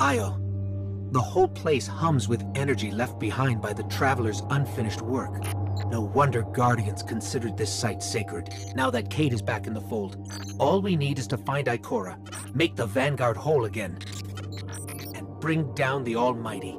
Io, the whole place hums with energy left behind by the Traveler's unfinished work. No wonder Guardians considered this site sacred, now that Cayde is back in the fold. All we need is to find Ikora, make the Vanguard whole again, and bring down the Almighty.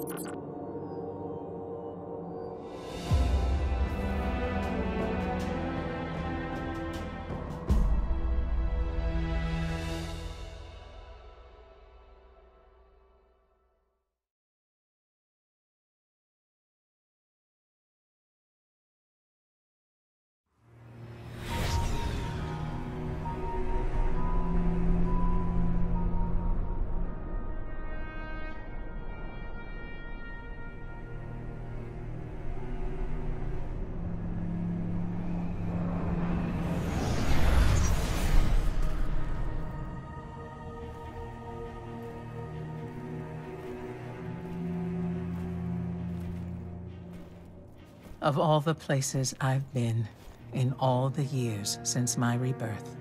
Of all the places I've been in all the years since my rebirth,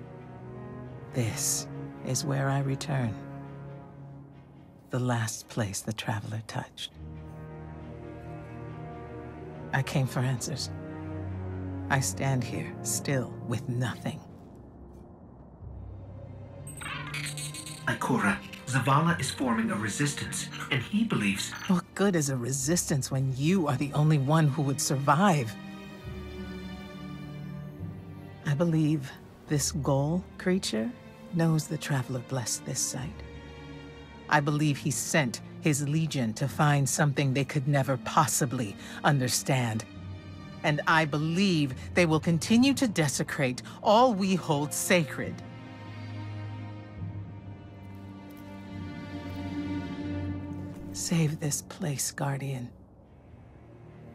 this is where I return. The last place the Traveler touched. I came for answers. I stand here, still, with nothing. Ikora, Zavala is forming a resistance, and he believes... What good is a resistance when you are the only one who would survive? I believe this Ghaul creature knows the Traveler blessed this site. I believe he sent his legion to find something they could never possibly understand. And I believe they will continue to desecrate all we hold sacred. Save this place, Guardian.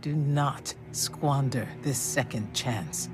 Do not squander this second chance.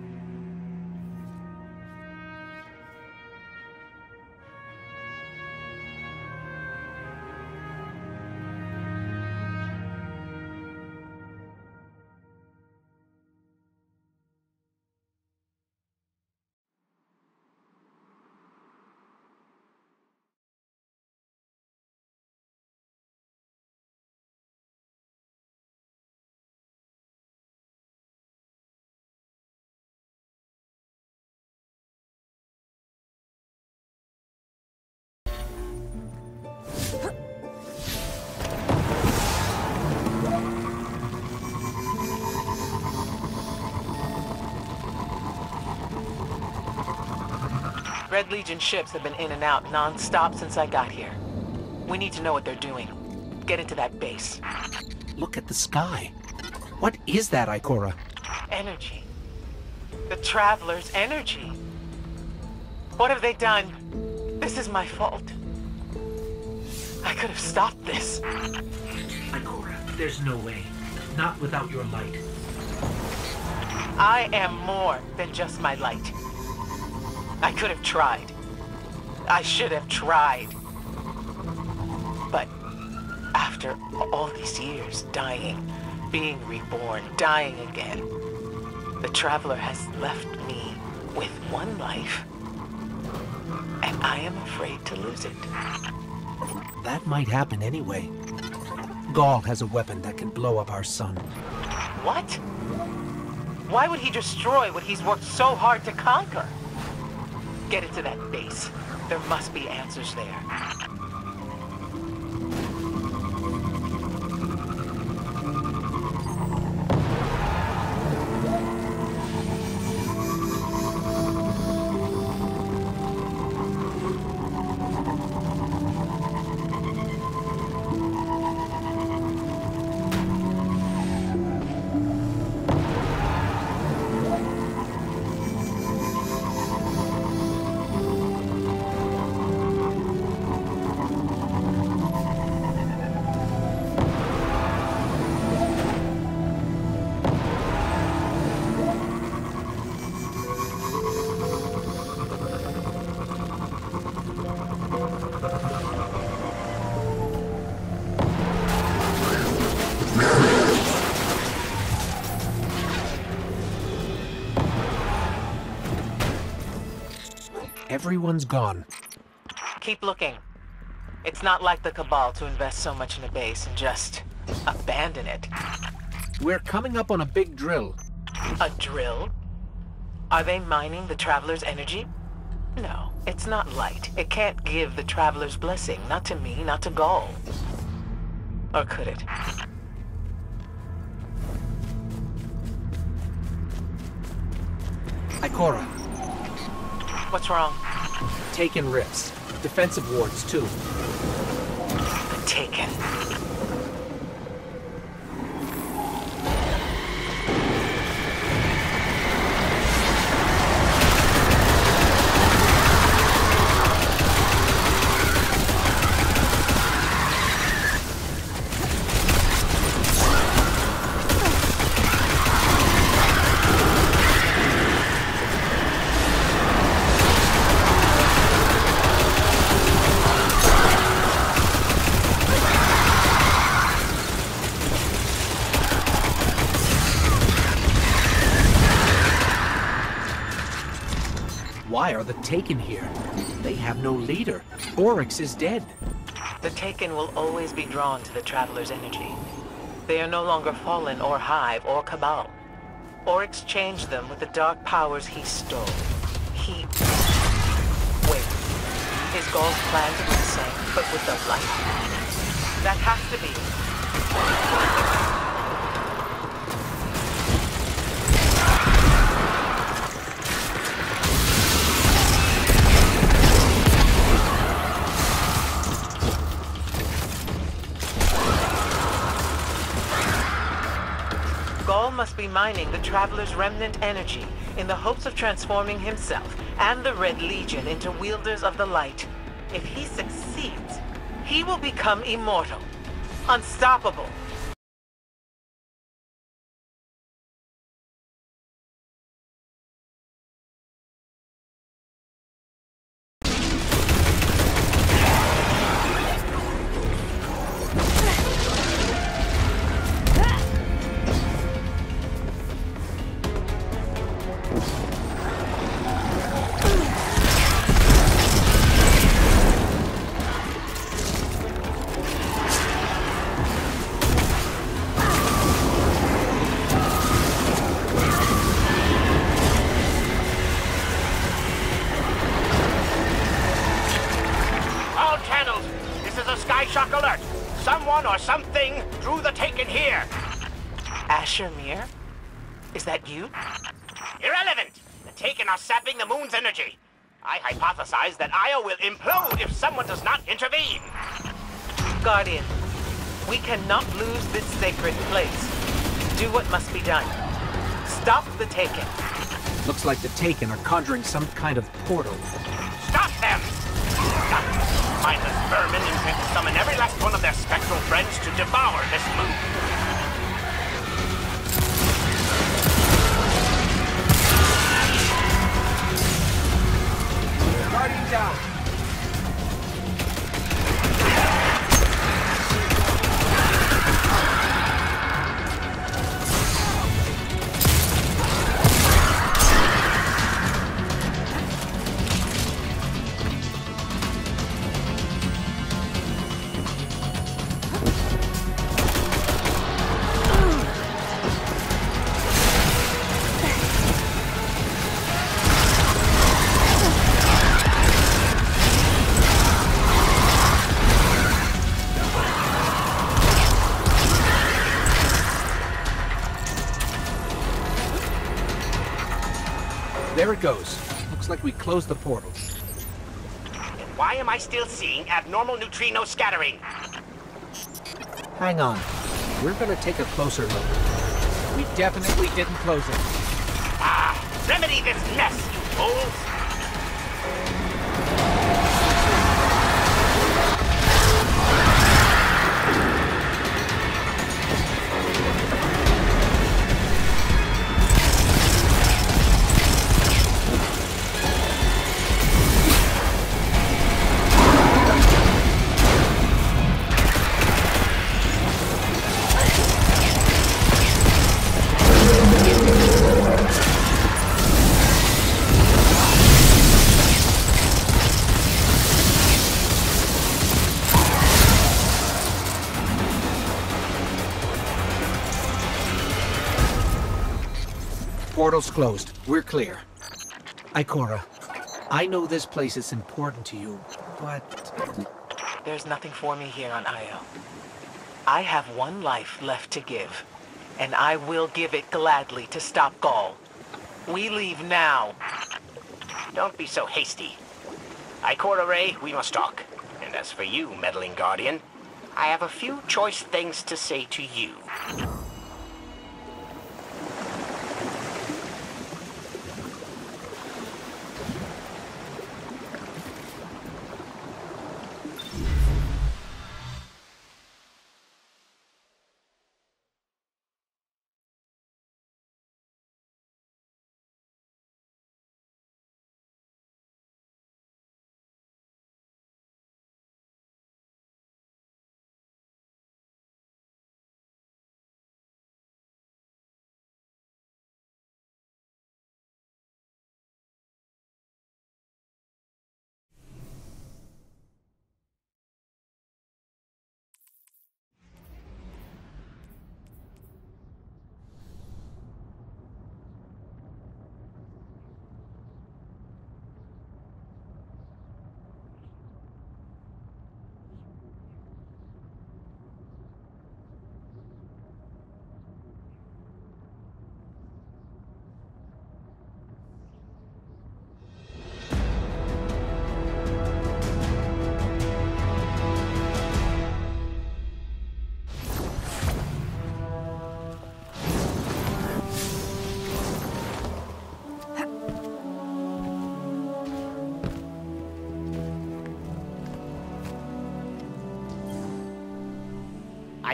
Red Legion ships have been in and out non-stop since I got here. We need to know what they're doing. Get into that base. Look at the sky. What is that, Ikora? Energy. The Traveler's energy. What have they done? This is my fault. I could have stopped this. Ikora, there's no way. Not without your light. I am more than just my light. I could have tried. I should have tried. But after all these years, dying, being reborn, dying again, the Traveler has left me with one life. And I am afraid to lose it. That might happen anyway. Ghaul has a weapon that can blow up our sun. What? Why would he destroy what he's worked so hard to conquer? Get into that base. There must be answers there. Everyone's gone. Keep looking. It's not like the Cabal to invest so much in a base and just abandon it. We're coming up on a big drill. A drill? Are they mining the Traveler's energy? No, it's not light. It can't give the Traveler's blessing. Not to me, not to Ghaul. Or could it? Ikora, What's wrong? Taken rifts. Defensive wards, too. Taken. Taken here? They have no leader. Oryx is dead. The Taken will always be drawn to the Traveler's energy. They are no longer Fallen or Hive or Cabal. Oryx changed them with the dark powers he stole. He... Wait. Is Ghaul's plan to do the same, but with the light? That has to be. Must be mining the Traveler's remnant energy in the hopes of transforming himself and the Red Legion into wielders of the light. If he succeeds, he will become immortal, unstoppable. Hypothesize that Io will implode if someone does not intervene. Guardian, we cannot lose this sacred place. Do what must be done. Stop the Taken. Looks like the Taken are conjuring some kind of portal. Stop them! Ah, Mindless vermin intend to summon every last one of their spectral friends to devour this moon. Guardian down! There it goes. Looks like we closed the portal. Why am I still seeing abnormal neutrino scattering? Hang on. We're gonna take a closer look. We definitely didn't close it. Ah, remedy this mess, you fools! Portal's closed. We're clear. Ikora, I know this place is important to you, but... There's nothing for me here on Io. I have one life left to give, and I will give it gladly to stop Ghaul. We leave now. Don't be so hasty. Ikora Rey, we must talk. And as for you, meddling guardian, I have a few choice things to say to you.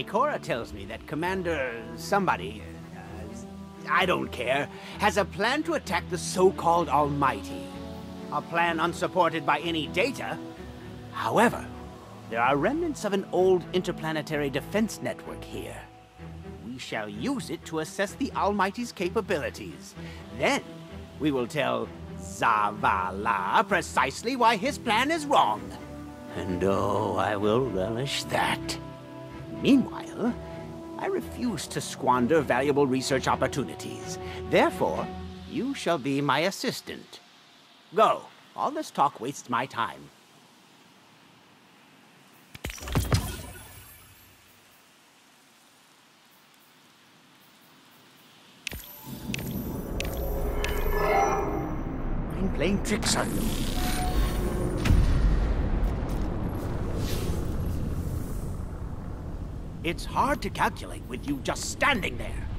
Ikora tells me that Commander somebody, uh, I don't care, has a plan to attack the so-called Almighty. A plan unsupported by any data. However, there are remnants of an old interplanetary defense network here. We shall use it to assess the Almighty's capabilities. Then, we will tell Zavala precisely why his plan is wrong. And oh, I will relish that. Meanwhile, I refuse to squander valuable research opportunities. Therefore, you shall be my assistant. Go. All this talk wastes my time. I'm playing tricks on you. It's hard to calculate with you just standing there.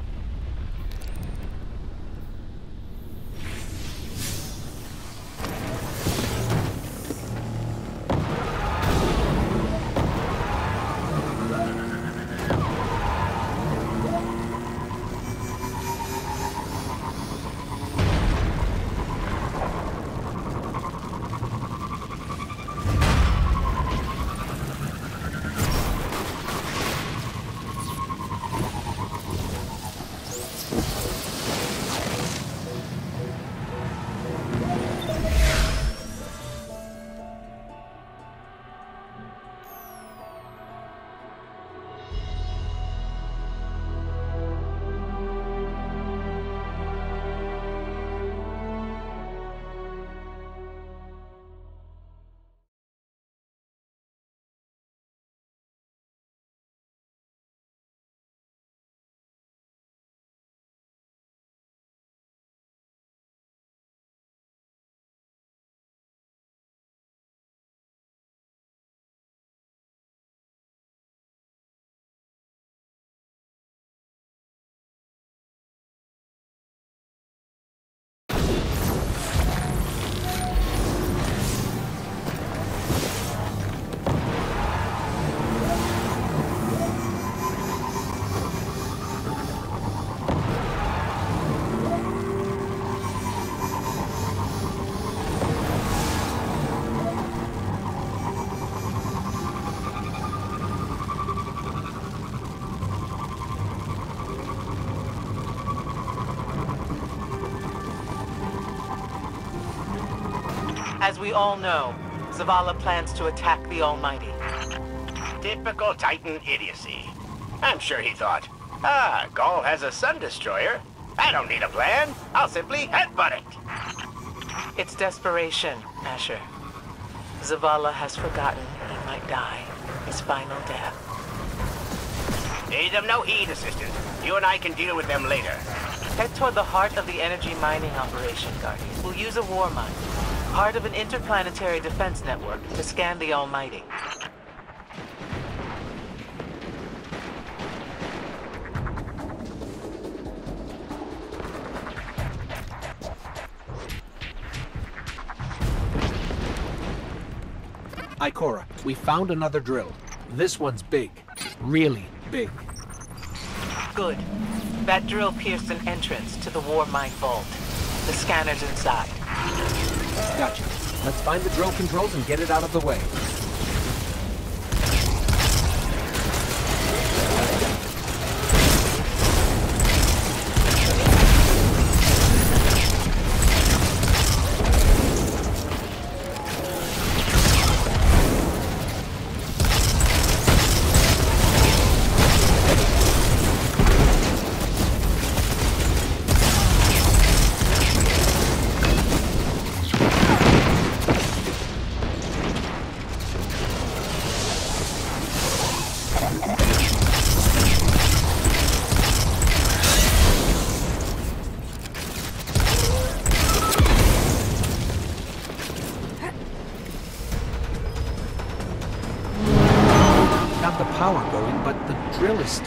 As we all know, Zavala plans to attack the Almighty. Typical Titan idiocy. I'm sure he thought, ah, Ghaul has a Sun Destroyer. I don't need a plan. I'll simply headbutt it. It's desperation, Asher. Zavala has forgotten he might die his final death. Pay them no heed, Assistant. You and I can deal with them later. Head toward the heart of the energy mining operation, Guardian. We'll use a Warmind, part of an interplanetary defense network, to scan the Almighty. Ikora, we found another drill. This one's big. Really big. Good. That drill pierced an entrance to the Warmind vault. The scanner's inside. Gotcha. Let's find the drill controls and get it out of the way.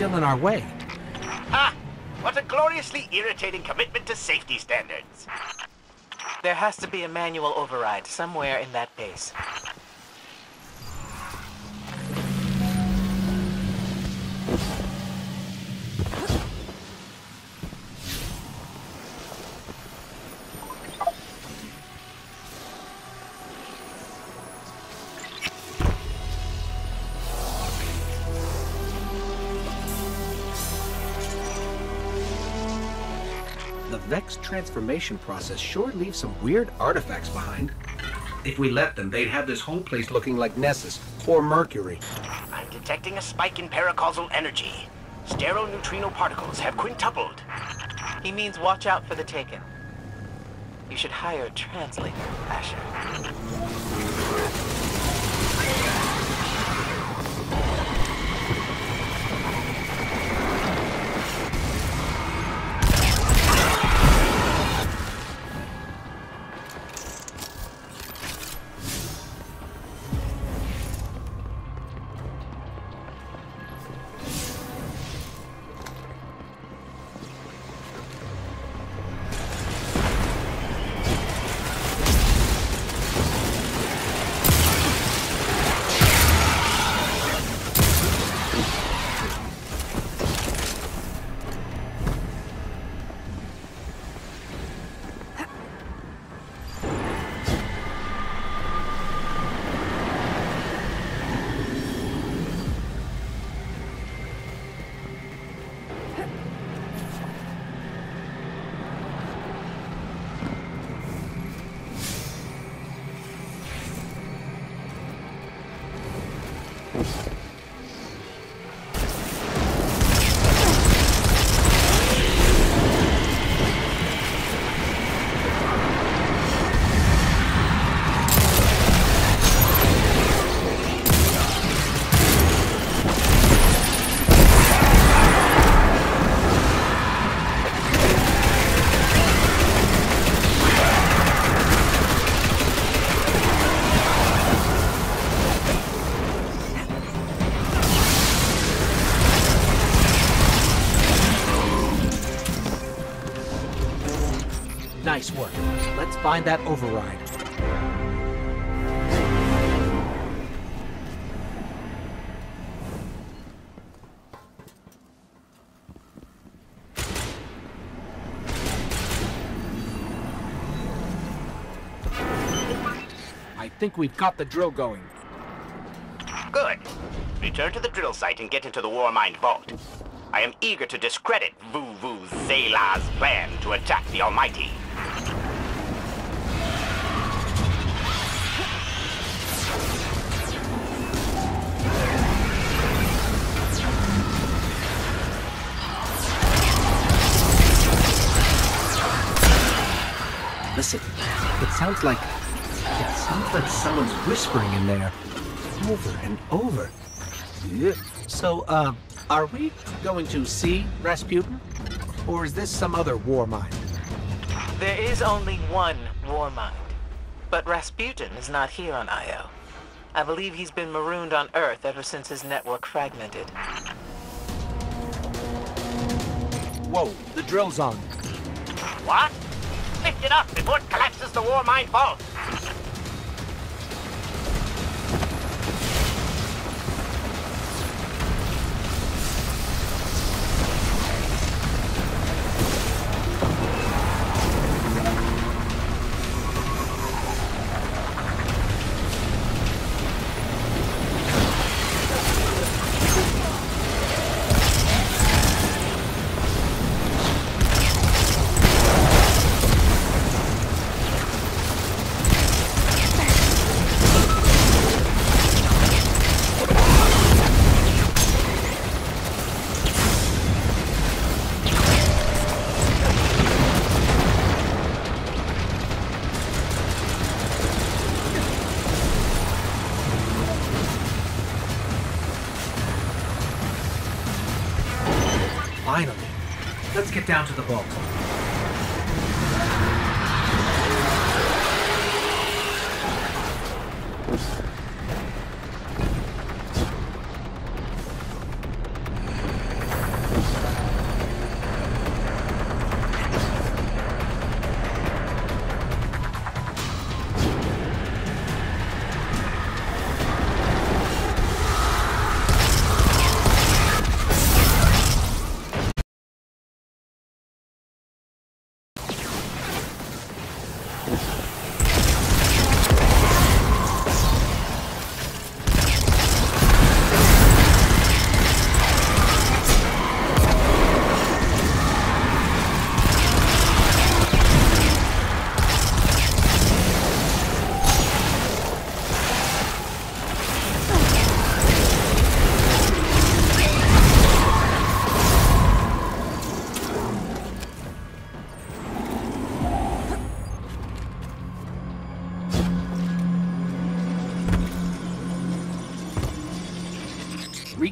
Still in our way. Ha! What a gloriously irritating commitment to safety standards. There has to be a manual override somewhere in that base. Transformation process sure leaves some weird artifacts behind. If we let them, they'd have this whole place looking like Nessus or Mercury. I'm detecting a spike in paracausal energy. sterile neutrino particles have quintupled. He means watch out for the Taken. You should hire a translator, Asher. Find that override. I think we've got the drill going. Good. Return to the drill site and get into the War Mind Vault. I am eager to discredit Vu Vu Zayla's plan to attack the Almighty. Listen, it sounds like... It sounds like someone's whispering in there. Over and over. Yeah. So, uh, are we going to see Rasputin? Or is this some other war mind? There is only one war mind. But Rasputin is not here on Io. I believe he's been marooned on Earth ever since his network fragmented. Whoa, the drill's on. What? Lift it up before it collapses the war mind vault. Down to the vault.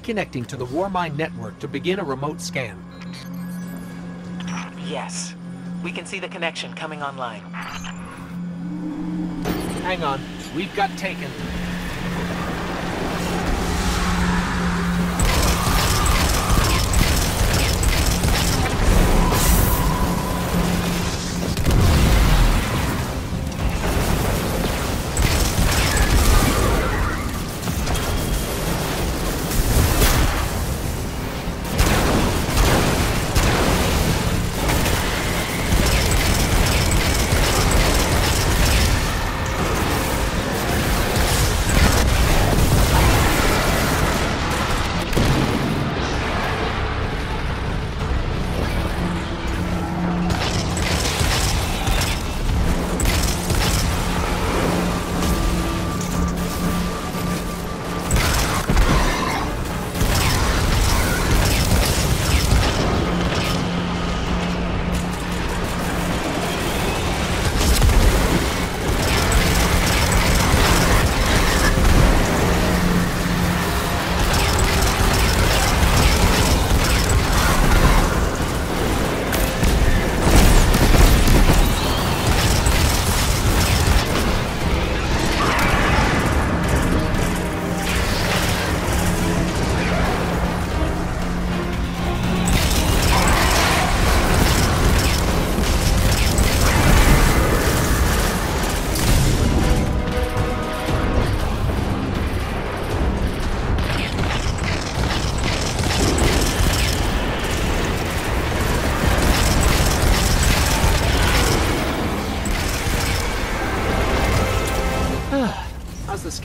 Reconnecting to the Warmind network to begin a remote scan. Yes. We can see the connection coming online. Hang on, we've got taken.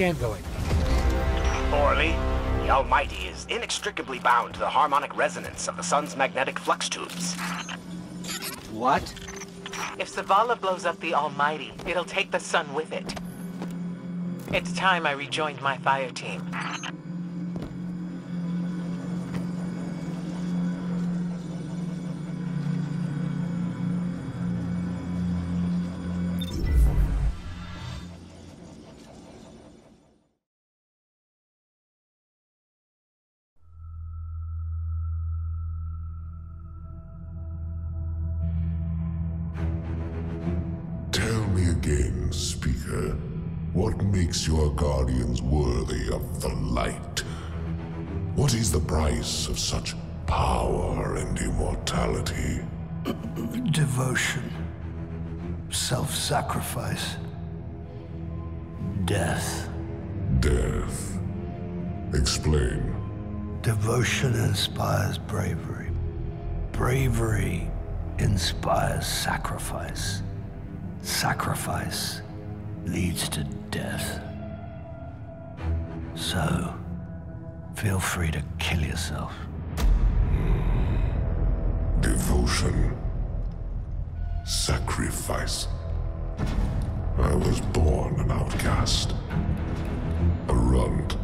Scan going? Poorly. The Almighty is inextricably bound to the harmonic resonance of the sun's magnetic flux tubes. What? If Zavala blows up the Almighty, it'll take the sun with it. It's time I rejoined my fire team. Devotion. Self-sacrifice. Death. Death. Explain. Devotion inspires bravery. Bravery inspires sacrifice. Sacrifice leads to death. So, feel free to kill yourself. Devotion. Sacrifice. I was born an outcast. A runt.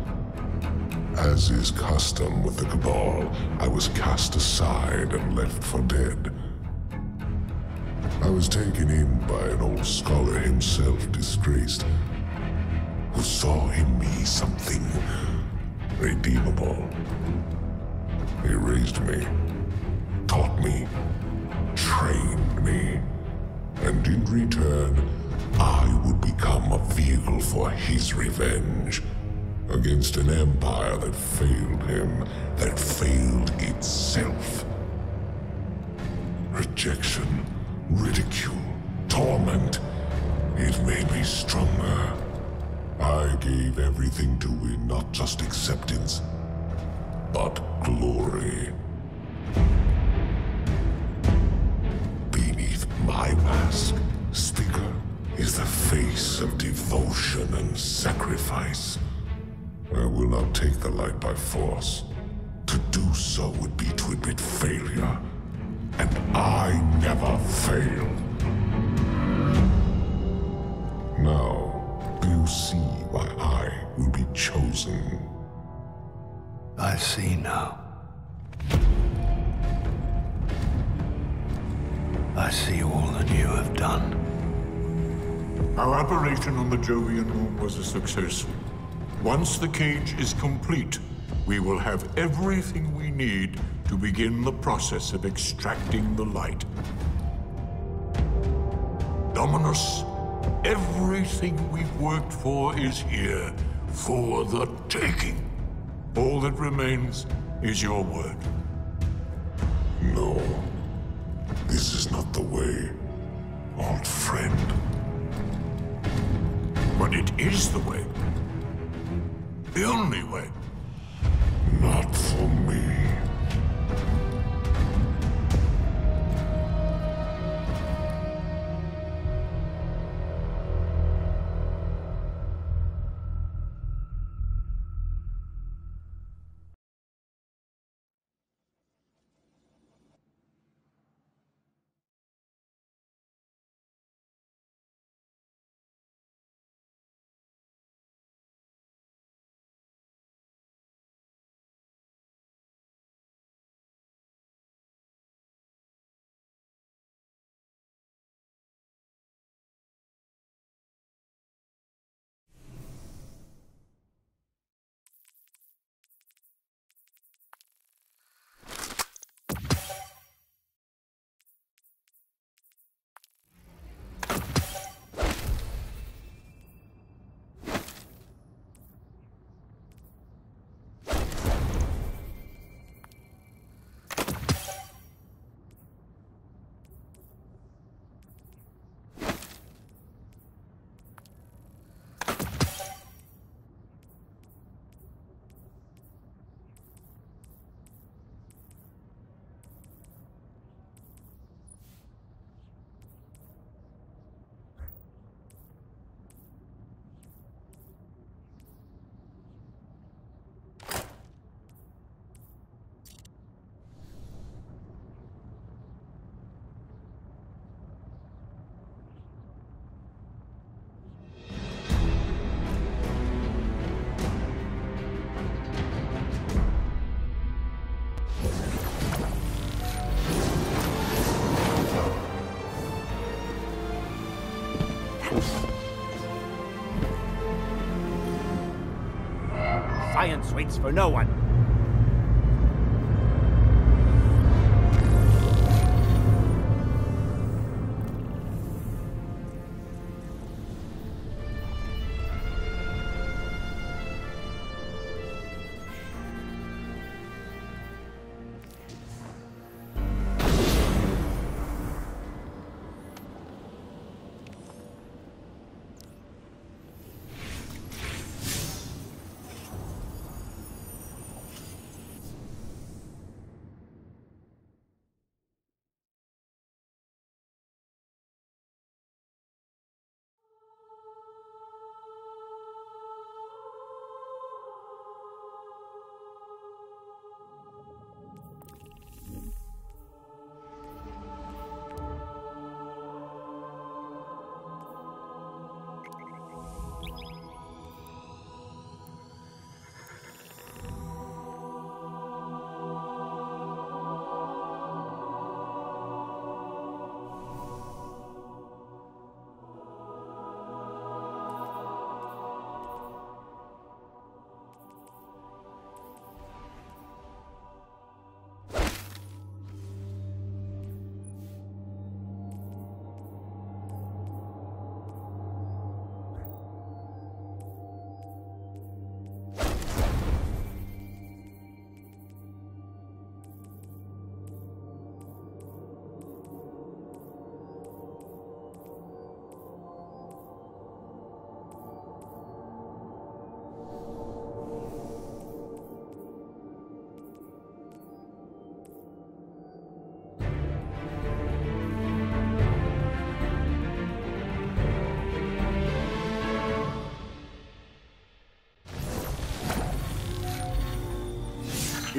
As is custom with the Cabal, I was cast aside and left for dead. I was taken in by an old scholar himself disgraced, who saw in me something redeemable. He raised me, taught me, trained me, and in return, I would become a vehicle for his revenge against an empire that failed him, that failed itself. Rejection, ridicule, torment. It made me stronger. I gave everything to win not just acceptance, but glory. My mask, Speaker, is the face of devotion and sacrifice. I will not take the light by force. To do so would be to admit failure. And I never fail. Now, do you see why I will be chosen? I see now. I see all that you have done. Our operation on the Jovian moon was a success. Once the cage is complete, we will have everything we need to begin the process of extracting the light. Dominus, everything we've worked for is here, for the taking. All that remains is your word. No. This is not the way, old friend. But it is the way. The only way. Not for me. Waits for no one.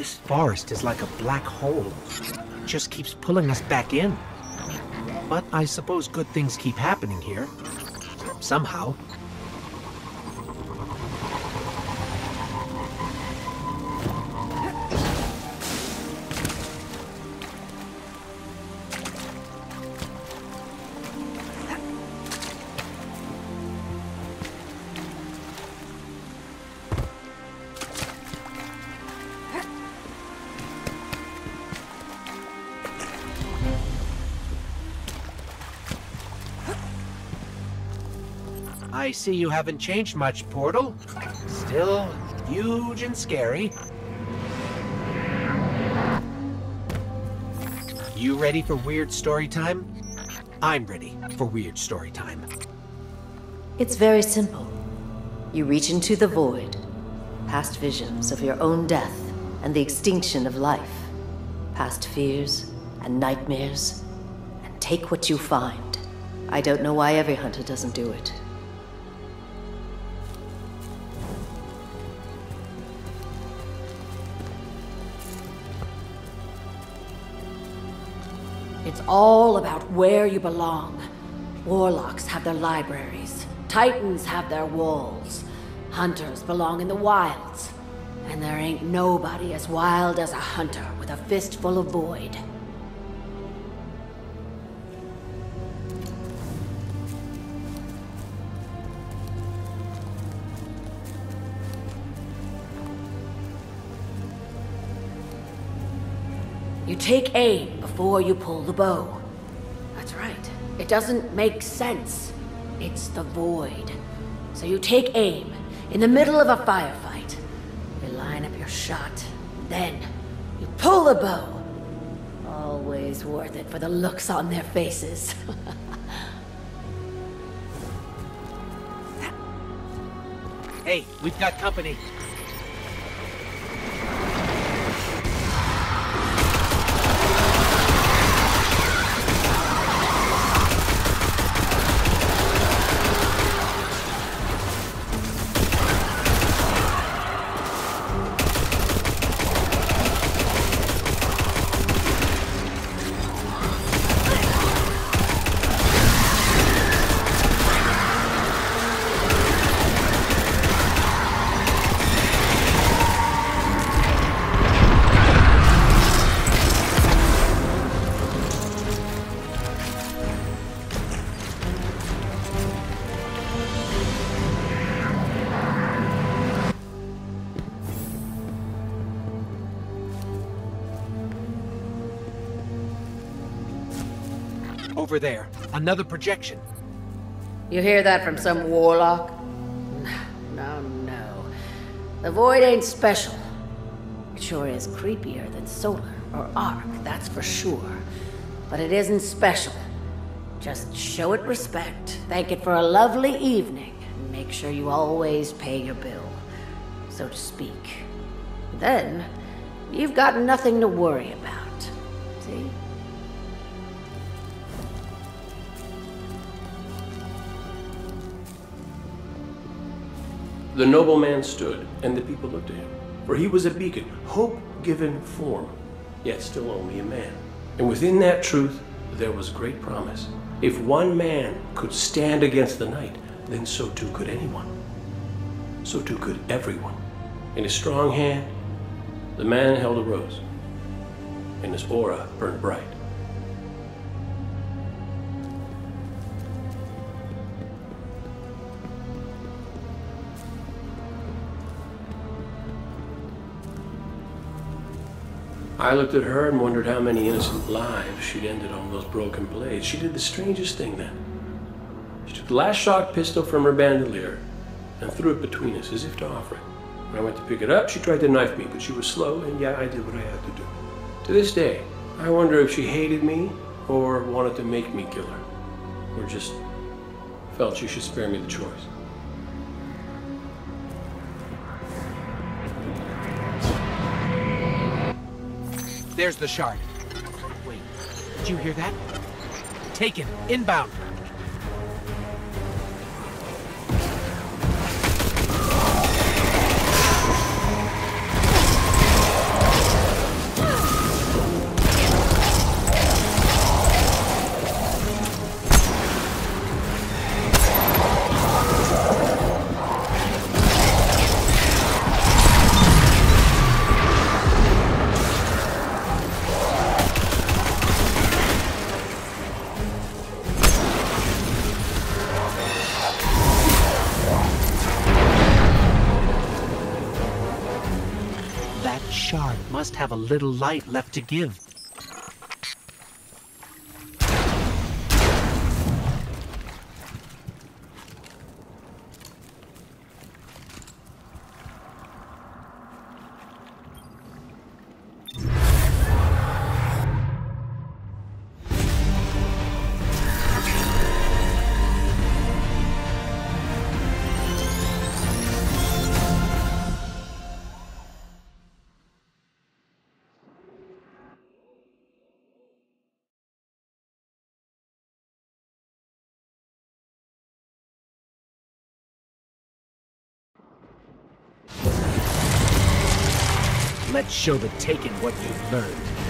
This forest is like a black hole. It just keeps pulling us back in. But I suppose good things keep happening here. Somehow. I see you haven't changed much, Portal. Still huge and scary. You ready for weird story time? I'm ready for weird story time. It's very simple. You reach into the void, past visions of your own death and the extinction of life, past fears and nightmares, and take what you find. I don't know why every hunter doesn't do it. All about where you belong. Warlocks have their libraries. Titans have their walls. Hunters belong in the wilds. And there ain't nobody as wild as a hunter with a fistful of void. You take aim before you pull the bow. That's right. It doesn't make sense. It's the void. So you take aim in the middle of a firefight. You line up your shot. Then you pull the bow. Always worth it for the looks on their faces. Hey, we've got company. Over there, another projection. You hear that from some warlock? No, no. The void ain't special. It sure is creepier than solar or arc, that's for sure. But it isn't special. Just show it respect, thank it for a lovely evening, and make sure you always pay your bill, so to speak. Then, you've got nothing to worry about. The noble man stood, and the people looked at him. For he was a beacon, hope given form, yet still only a man. And within that truth, there was great promise. If one man could stand against the night, then so too could anyone. So too could everyone. In his strong hand, the man held a rose, and his aura burned bright. I looked at her and wondered how many innocent lives she'd ended on those broken blades. She did the strangest thing then. She took the last shot pistol from her bandolier and threw it between us as if to offer it. When I went to pick it up, she tried to knife me, but she was slow, and yeah, I did what I had to do. To this day, I wonder if she hated me or wanted to make me kill her, or just felt she should spare me the choice. There's the shard. Wait, did you hear that? Taken, inbound. Have a little light left to give. Show the Taken what you've learned.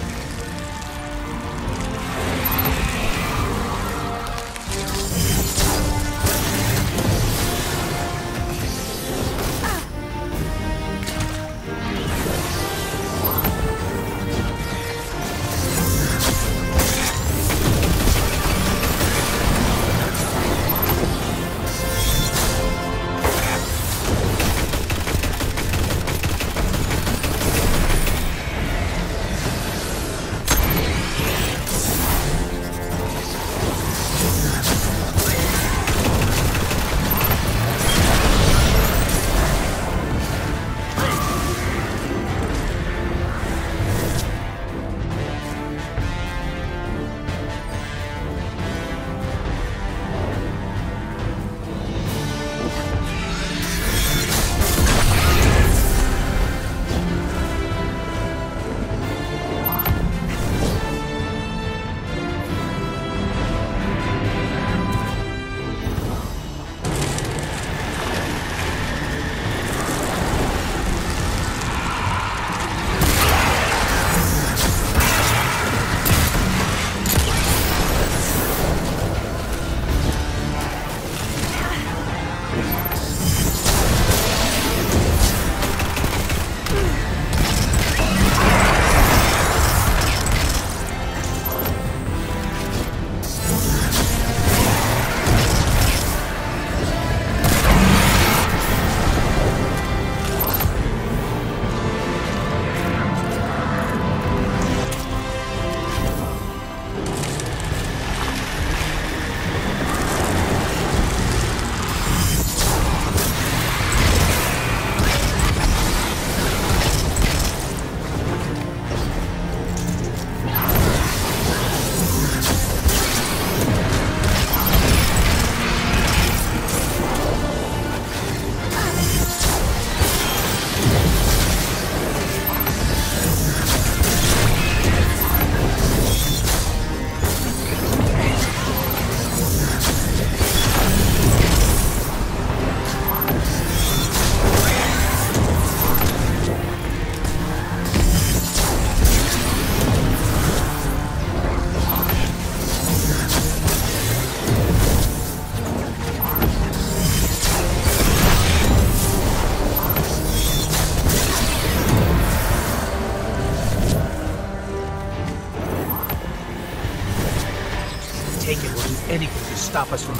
Stop us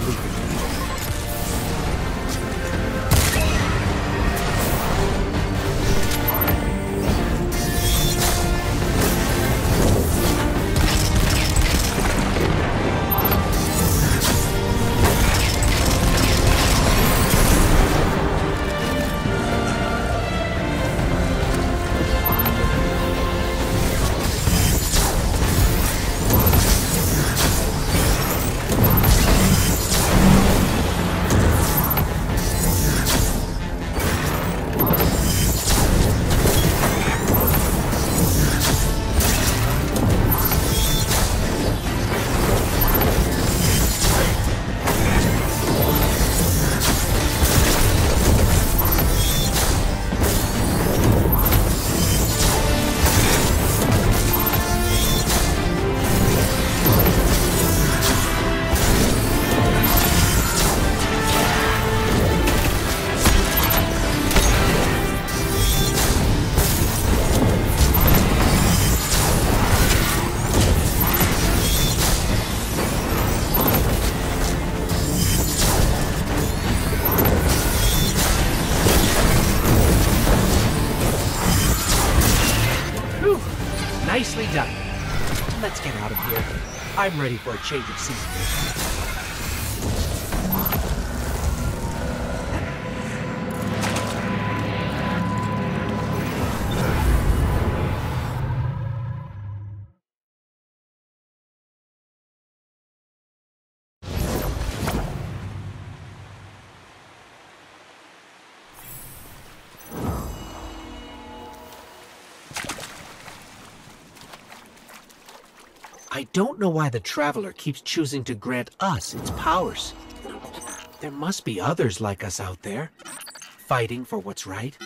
ready for a change of scenery. Don't know why the Traveler keeps choosing to grant us its powers. There must be others like us out there, fighting for what's right.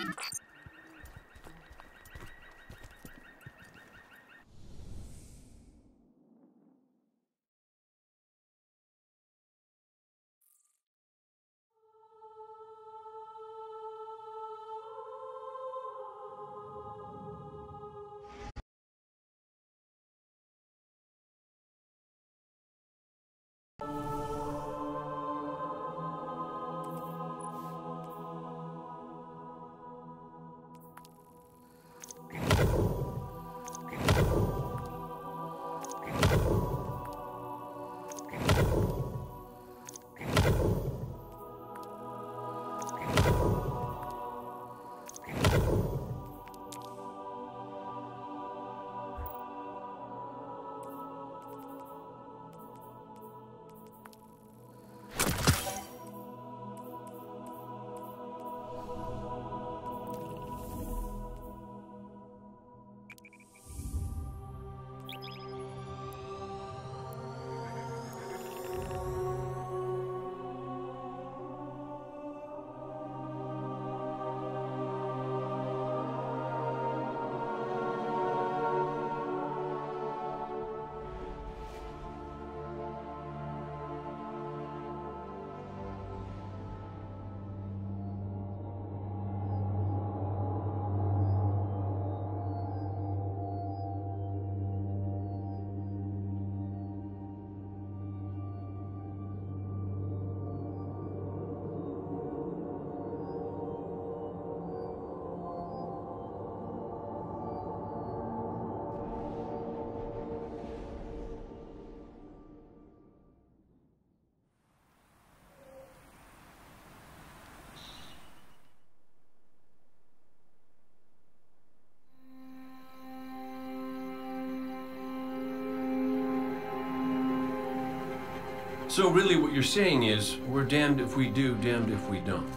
So really what you're saying is, we're damned if we do, damned if we don't.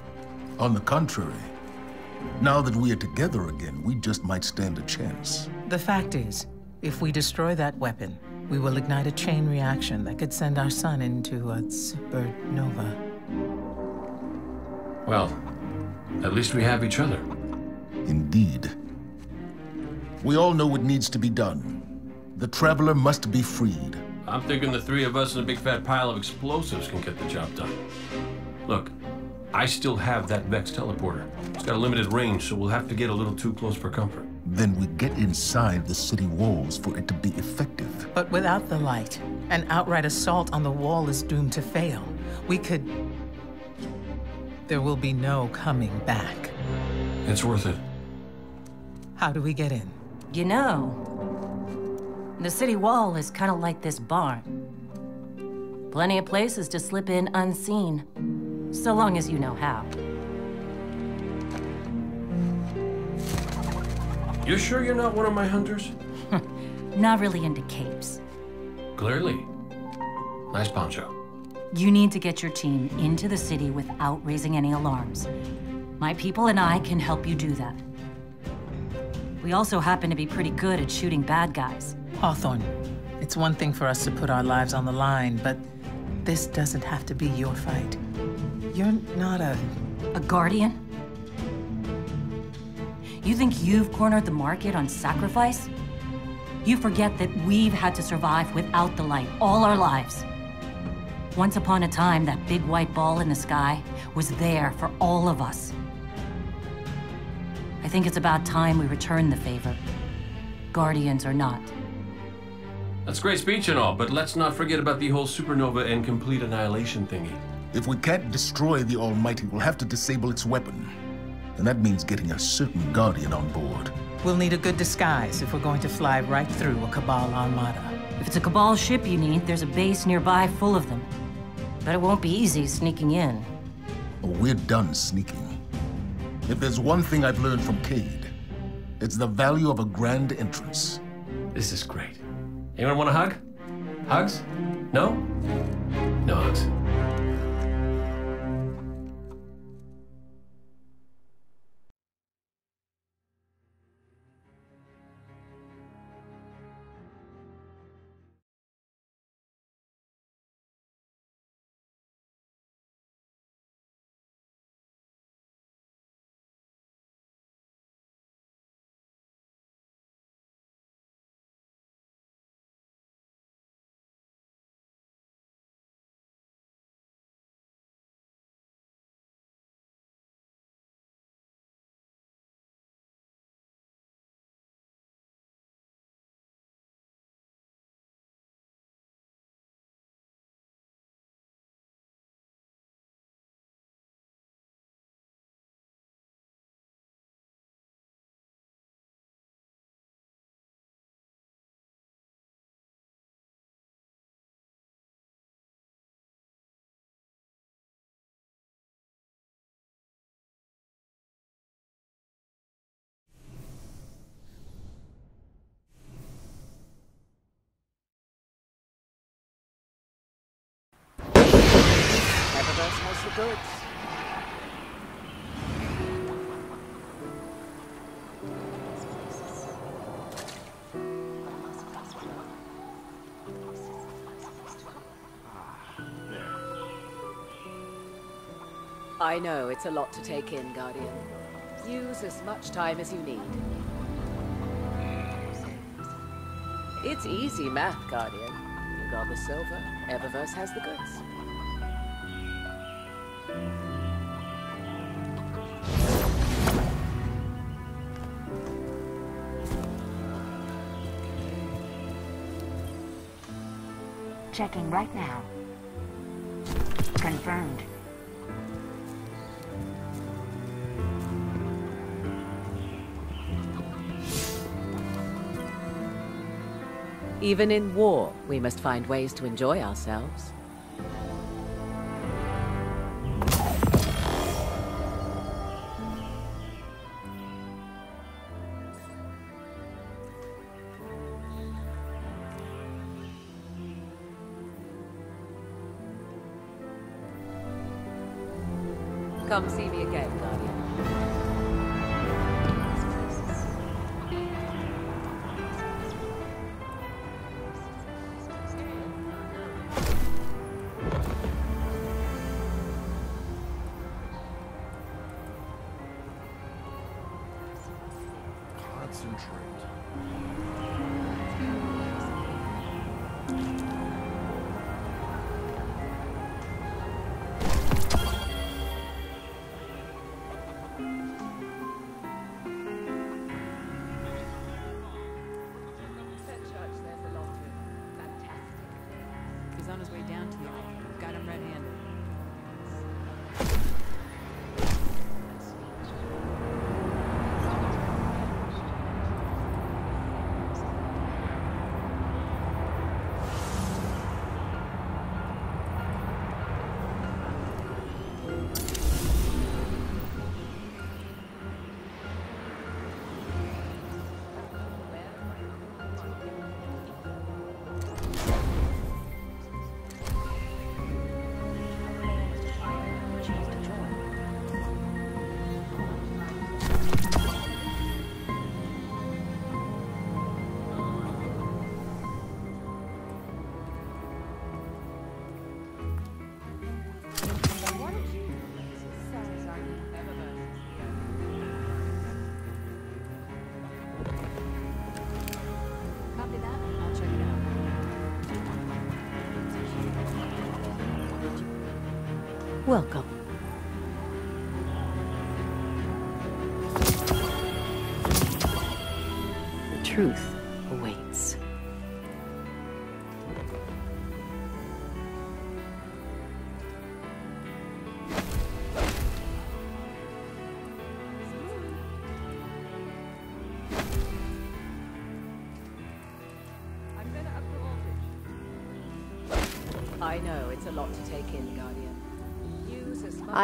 On the contrary, now that we are together again, we just might stand a chance. The fact is, if we destroy that weapon, we will ignite a chain reaction that could send our sun into a supernova. Well, at least we have each other. Indeed. We all know what needs to be done. The Traveler must be freed. I'm thinking the three of us and a big fat pile of explosives can get the job done. Look, I still have that Vex teleporter. It's got a limited range, so we'll have to get a little too close for comfort. Then we get inside the city walls for it to be effective. But without the light, an outright assault on the wall is doomed to fail. We could... There will be no coming back. It's worth it. How do we get in? You know, the city wall is kind of like this barn. Plenty of places to slip in unseen, so long as you know how. You sure you're not one of my hunters? not really into capes. Clearly. Nice poncho. You need to get your team into the city without raising any alarms. My people and I can help you do that. We also happen to be pretty good at shooting bad guys. Hawthorne, it's one thing for us to put our lives on the line, but this doesn't have to be your fight. You're not a... A guardian? You think you've cornered the market on sacrifice? You forget that we've had to survive without the light all our lives. Once upon a time, that big white ball in the sky was there for all of us. I think it's about time we return the favor. Guardians or not. That's great speech and all, but let's not forget about the whole supernova and complete annihilation thingy. If we can't destroy the Almighty, we'll have to disable its weapon. And that means getting a certain Guardian on board. We'll need a good disguise if we're going to fly right through a Cabal armada. If it's a Cabal ship you need, there's a base nearby full of them. But it won't be easy sneaking in. Oh, we're done sneaking. If there's one thing I've learned from Cayde, it's the value of a grand entrance. This is great. Anyone want a hug? Hugs? No? No hugs. I know it's a lot to take in, Guardian. Use as much time as you need. It's easy math, Guardian. You got the silver, Eververse has the goods. Checking right now. Confirmed. Even in war, we must find ways to enjoy ourselves. Come see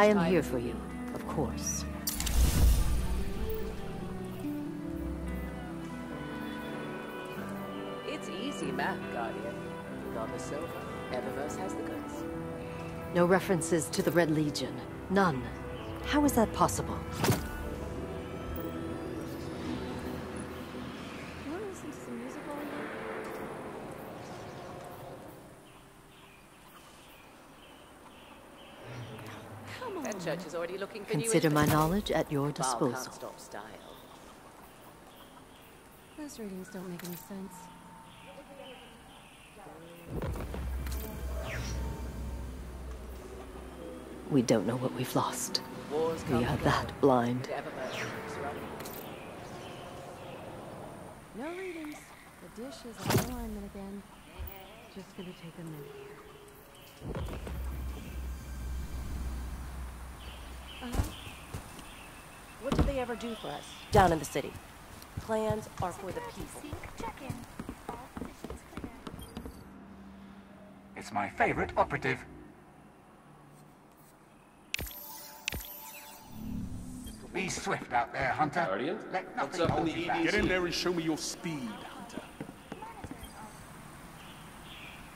I am here for you of course. It's easy math, Guardian. You got the silver. Eververse has the goods. No references to the Red Legion. None. How is that possible? That already looking for Consider new my knowledge at your disposal. can't stop style. Those readings don't make any sense. We don't know what we've lost. We are that blind. With Eververse looks right. No readings. The dish is out of alignment again. Just gonna take a minute here. Ever do for us? Down in the city. Plans are for the people. It's my favorite operative. Be swift out there, Hunter. Guardian, Let what's up in hold the you back. Get in there and show me your speed, Hunter.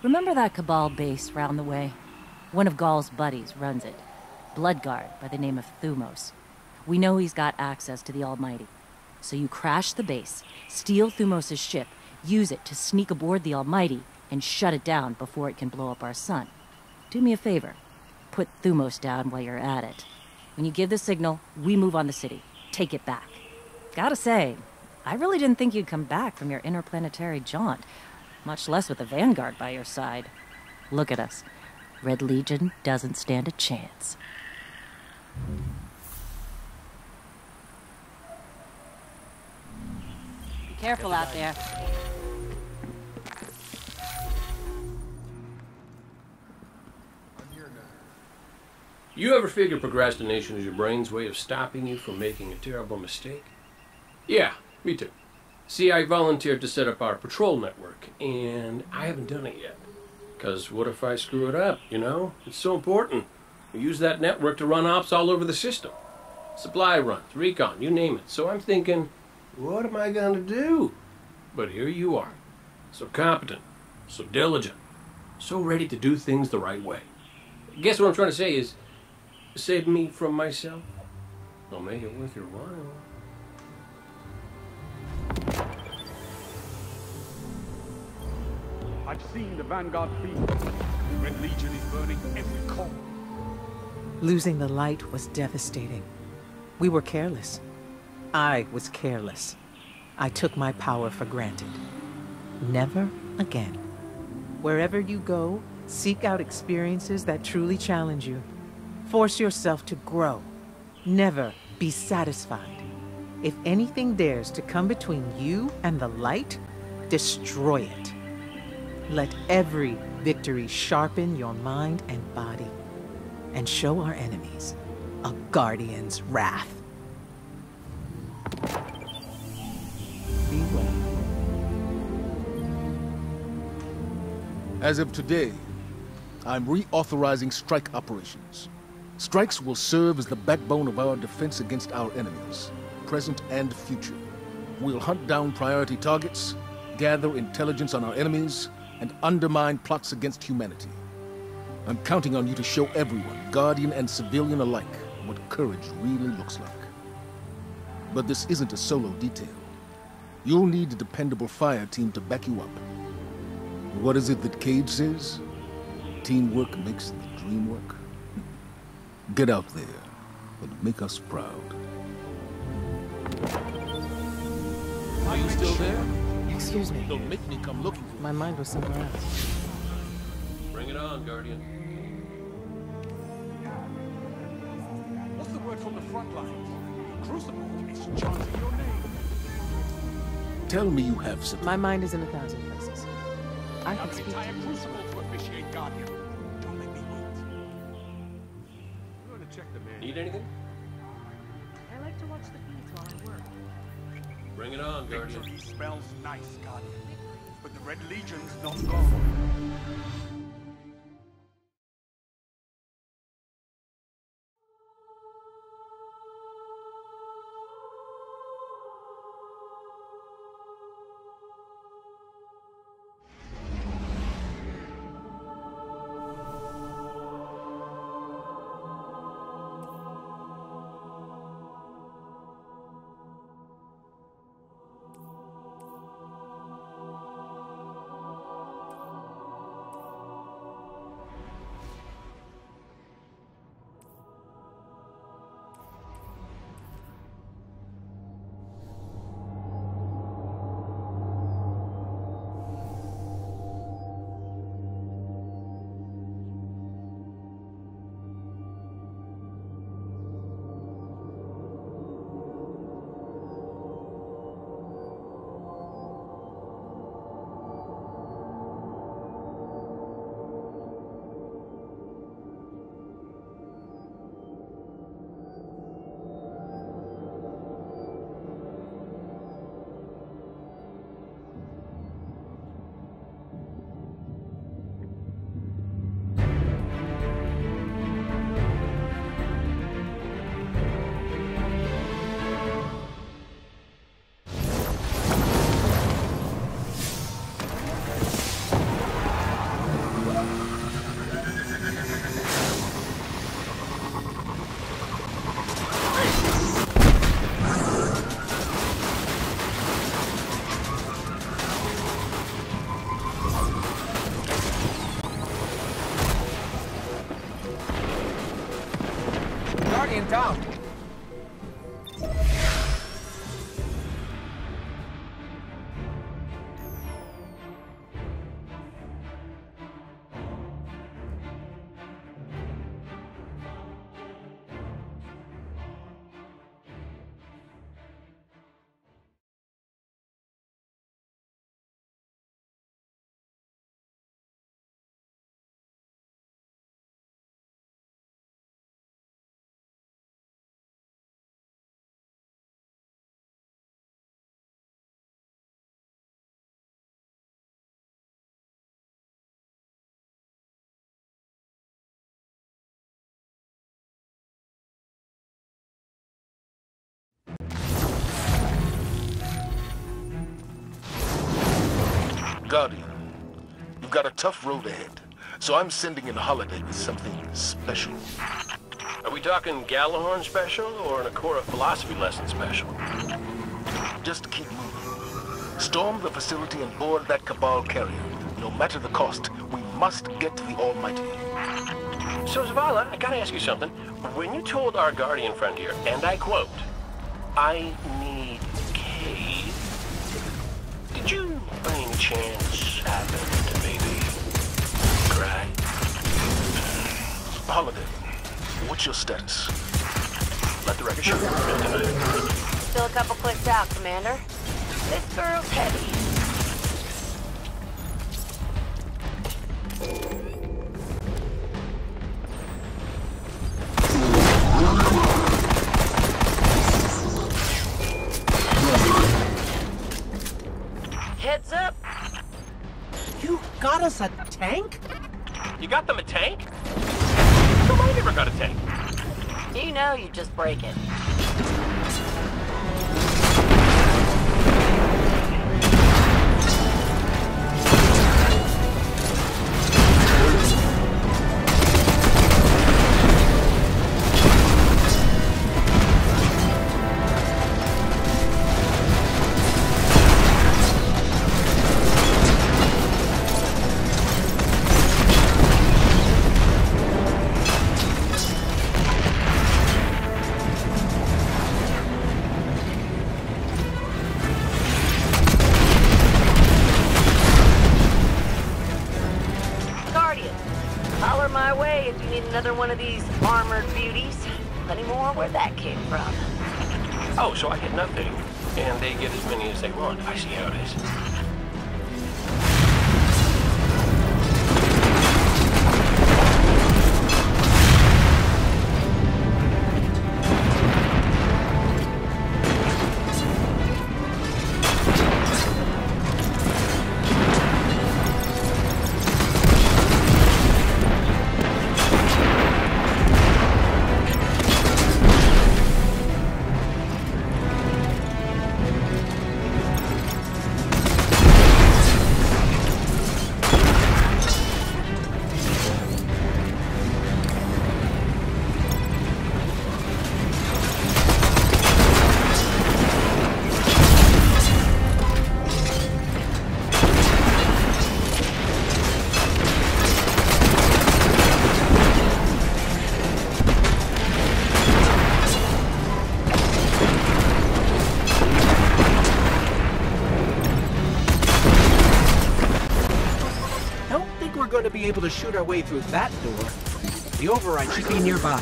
Remember that Cabal base round the way? One of Ghaul's buddies runs it. Bloodguard by the name of Thumos. We know he's got access to the Almighty. So you crash the base, steal Thumos' ship, use it to sneak aboard the Almighty, and shut it down before it can blow up our sun. Do me a favor. Put Thumos down while you're at it. When you give the signal, we move on the city. Take it back. Gotta say, I really didn't think you'd come back from your interplanetary jaunt, much less with the Vanguard by your side. Look at us. Red Legion doesn't stand a chance. Careful out there. You ever figure procrastination is your brain's way of stopping you from making a terrible mistake? Yeah, me too. See, I volunteered to set up our patrol network, and I haven't done it yet. Because what if I screw it up, you know? It's so important. We use that network to run ops all over the system. Supply runs, recon, you name it. So I'm thinking, what am I going to do? But here you are. So competent, so diligent, so ready to do things the right way. Guess what I'm trying to say is, save me from myself. I'll make it worth your while. I've seen the Vanguard fleet. The Red Legion is burning every corner. Losing the light was devastating. We were careless. I was careless. I took my power for granted. Never again. Wherever you go, seek out experiences that truly challenge you. Force yourself to grow. Never be satisfied. If anything dares to come between you and the light, destroy it. Let every victory sharpen your mind and body and show our enemies a guardian's wrath. As of today, I'm reauthorizing strike operations. Strikes will serve as the backbone of our defense against our enemies, present and future. We'll hunt down priority targets, gather intelligence on our enemies, and undermine plots against humanity. I'm counting on you to show everyone, Guardian and civilian alike, what courage really looks like. But this isn't a solo detail. You'll need a dependable fire team to back you up. What is it that Cayde says? Teamwork makes the dream work. Get out there and make us proud. Are you still there? Excuse me. Don't make me come looking for you. My mind was somewhere else. Bring it on, Guardian. What's the word from the front lines? Crucible is chanting your name. Tell me you have some. My mind is in a thousand places. I Now can speak entire to you. Crucible to officiate Guardian. Don't make me wait. I'm going to check the man. Need anything? I like to watch the feeds while I work. Bring it on, Guardian. Victory smells nice, Guardian. But the Red Legion's not gone. Guardian, you've got a tough road ahead, so I'm sending in Holiday with something special. Are we talking Gjallarhorn special or an Ikora philosophy lesson special? Just keep moving. Storm the facility and board that Cabal carrier. No matter the cost, we must get to the Almighty. So, Zavala, I gotta ask you something. When you told our Guardian friend here, and I quote, I need Cayde, did you by chance happen to maybe cry? Holiday, what's your status? Let the record show. Still a couple clicks out, Commander. This girl's heavy. Heads up. You got us a tank? You got them a tank? Come I never got a tank. You know you just break it. Able to shoot our way through that door. The override should be nearby.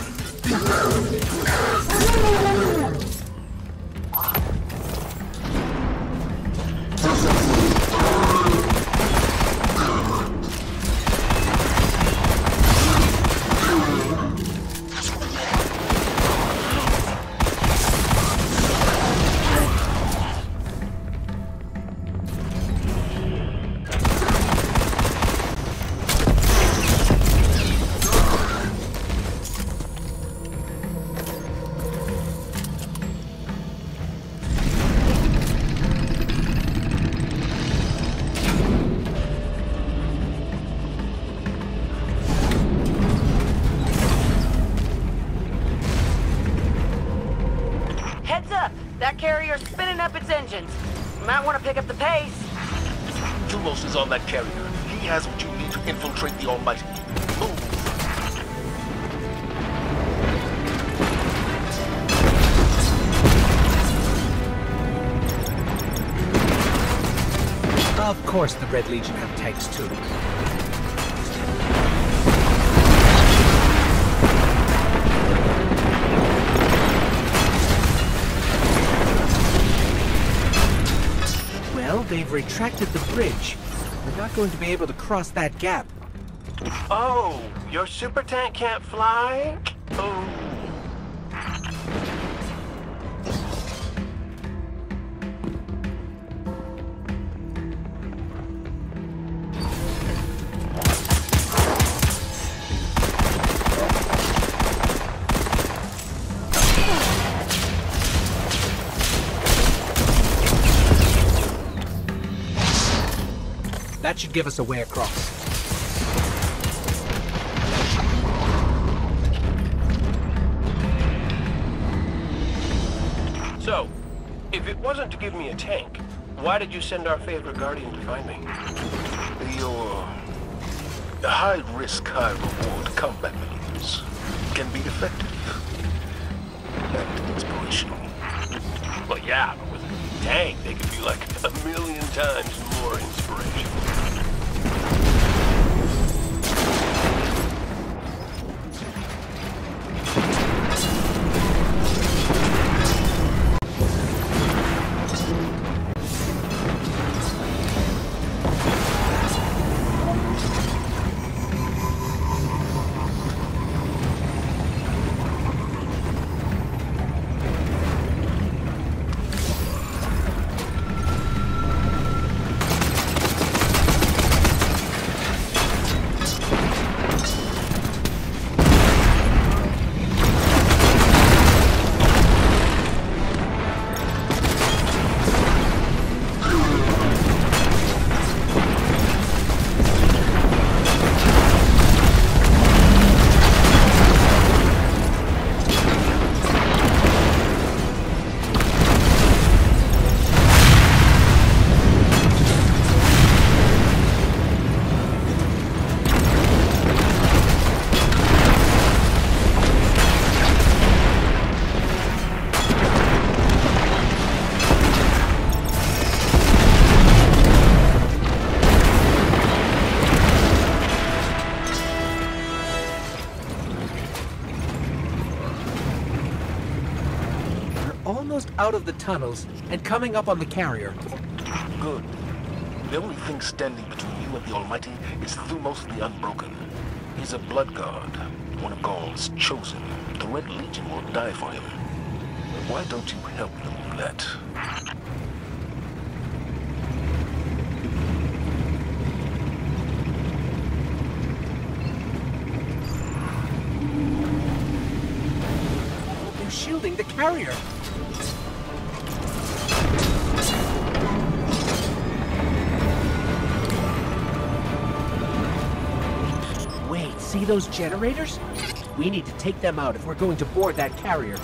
Cross that gap. Oh, your super tank can't fly? Oh. Give us a way across. So, if it wasn't to give me a tank, why did you send our favorite guardian to find me? Your high-risk, high-reward combat maneuvers can be effective and inspirational. Well, yeah, but with a tank, they could be like a million times more inspirational. Out of the tunnels and coming up on the carrier. Good. The only thing standing between you and the Almighty is Thumos the Unbroken. He's a blood god, one of Ghaul's chosen. The Red Legion will die for him. Why don't you help them do that? Shielding the carrier. Those generators? We need to take them out if we're going to board that carrier.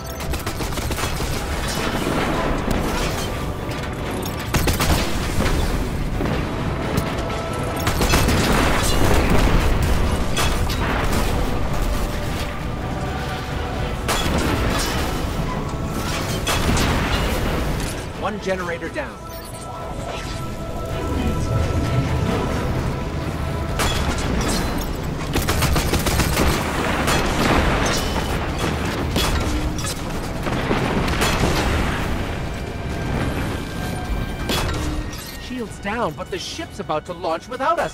One generator down. Down, but the ship's about to launch without us.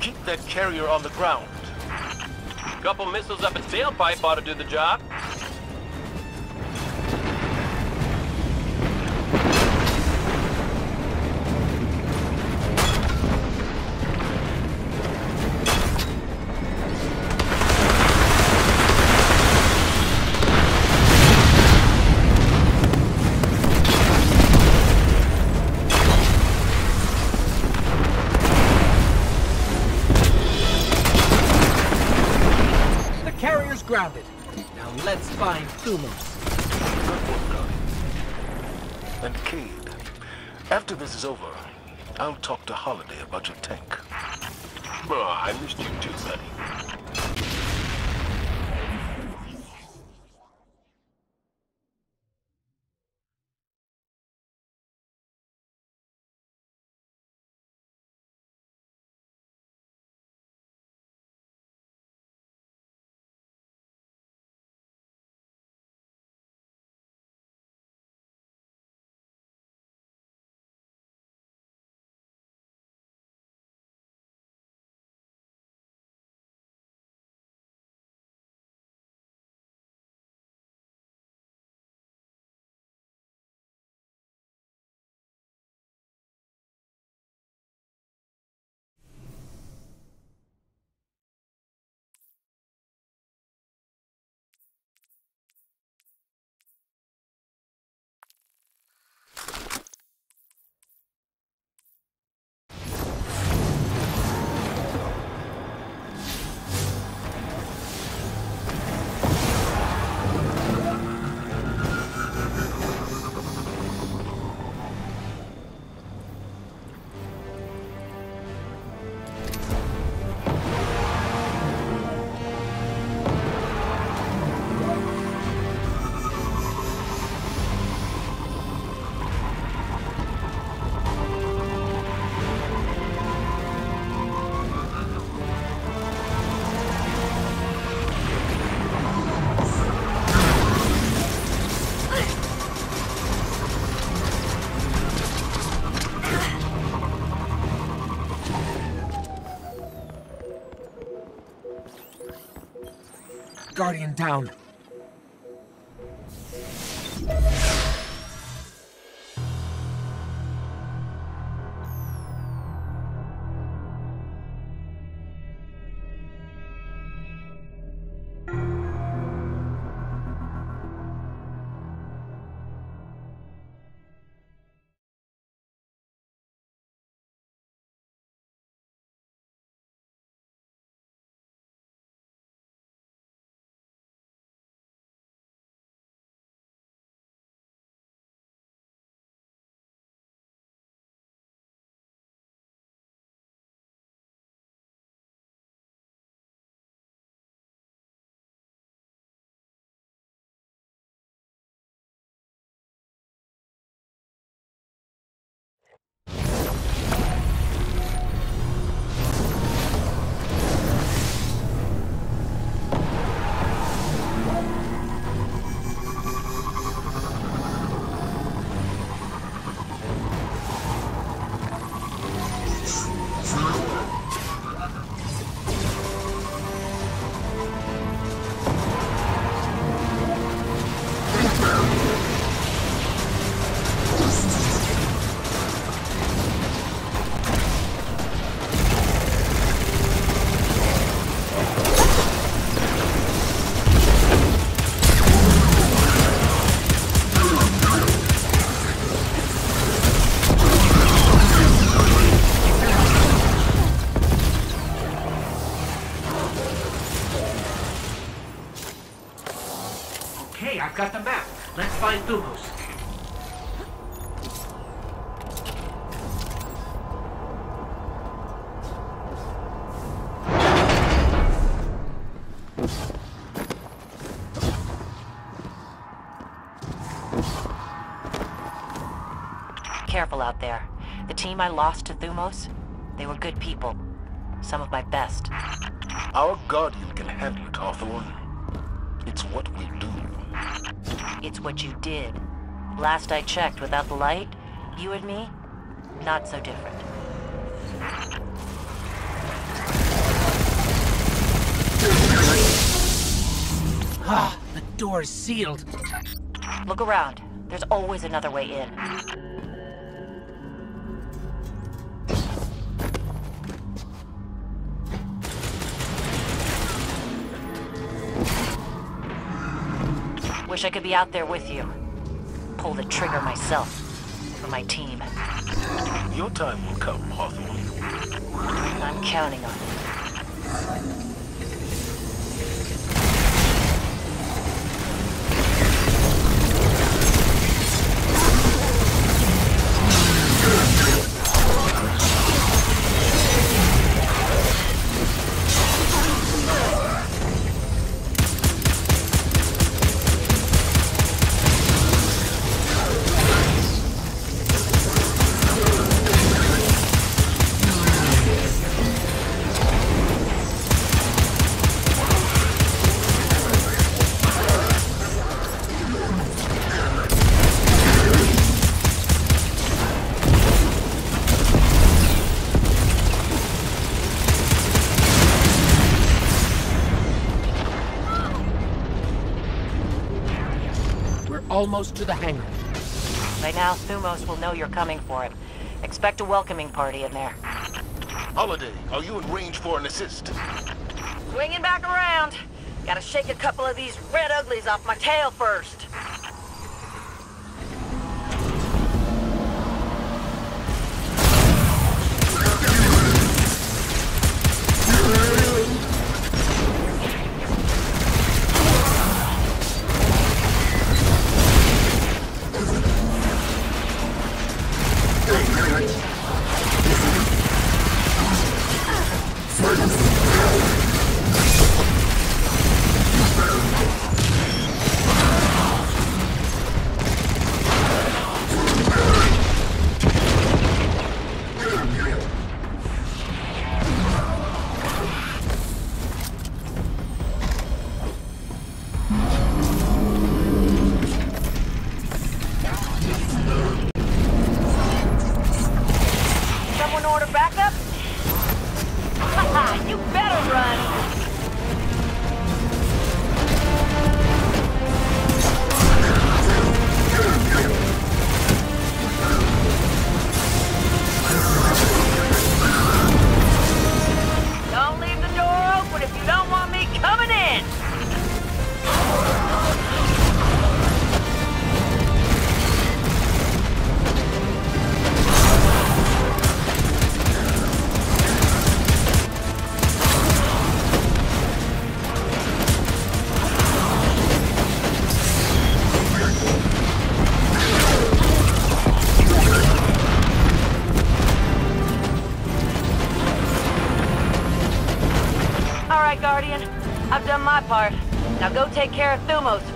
Keep that carrier on the ground. Couple missiles up its tailpipe ought to do the job. Guardian down. Careful out there. The team I lost to Thumos, they were good people. Some of my best. Our Guardian can handle it, Hawthorne. It's what we do. It's what you did. Last I checked, without the light, you and me, not so different. Ah, the door is sealed. Look around. There's always another way in. Wish I could be out there with you. Pull the trigger myself. For my team. Your time will come, Hawthorne. I'm counting on it. Almost to the hangar. By now, Thumos will know you're coming for him. Expect a welcoming party in there. Holiday, are you in range for an assist? Swinging back around. Gotta shake a couple of these red uglies off my tail first. Go take care of Thumos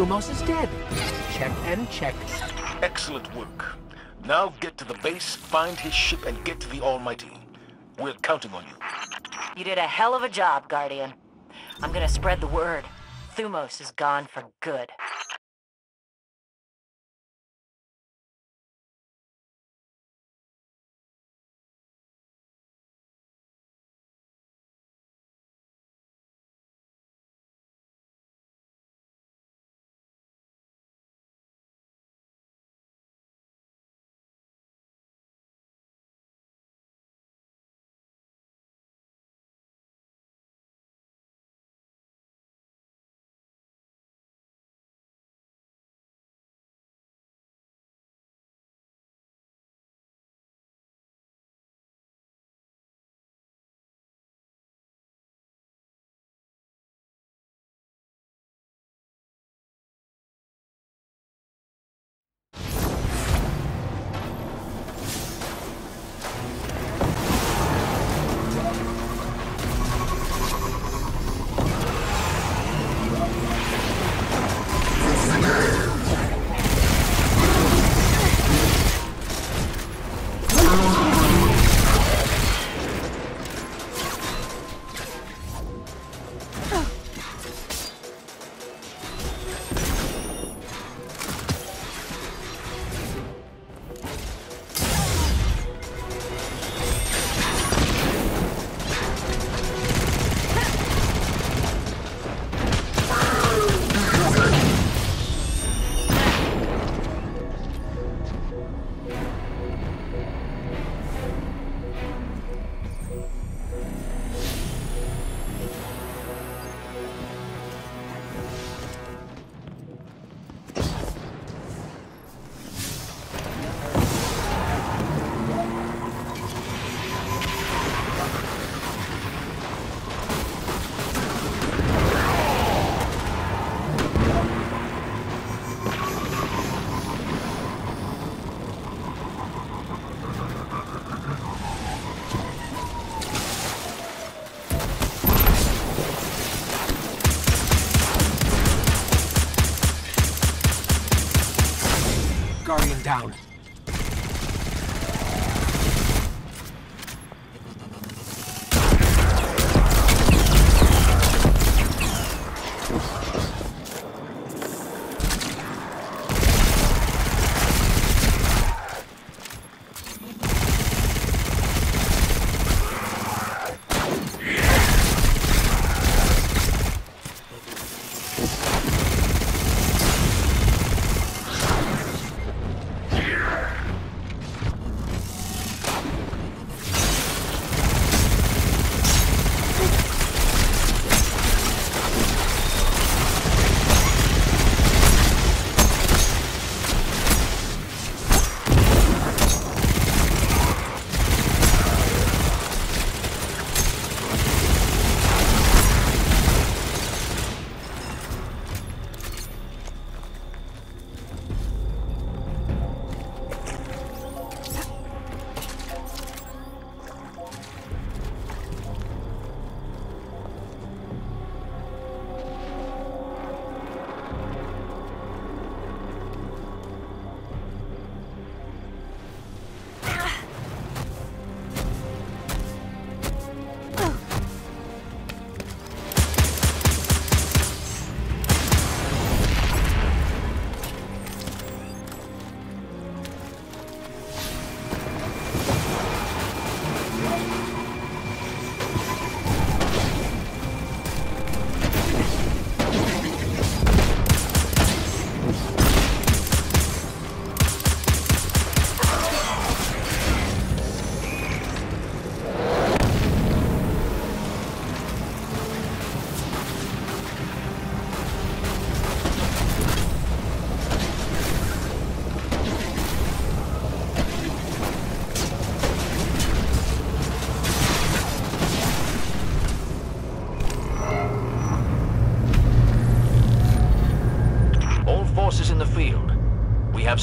and Thumos is dead. Check and check. Excellent work. Now get to the base, find his ship, and get to the Almighty. We're counting on you. You did a hell of a job, Guardian. I'm gonna spread the word. Thumos is gone for good.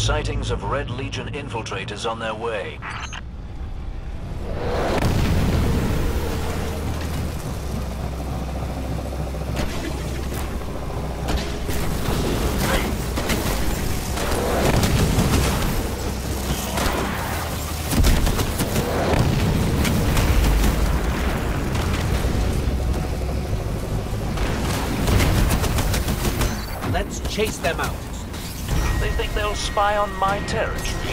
Sightings of Red Legion infiltrators on their way. Spy on my territory.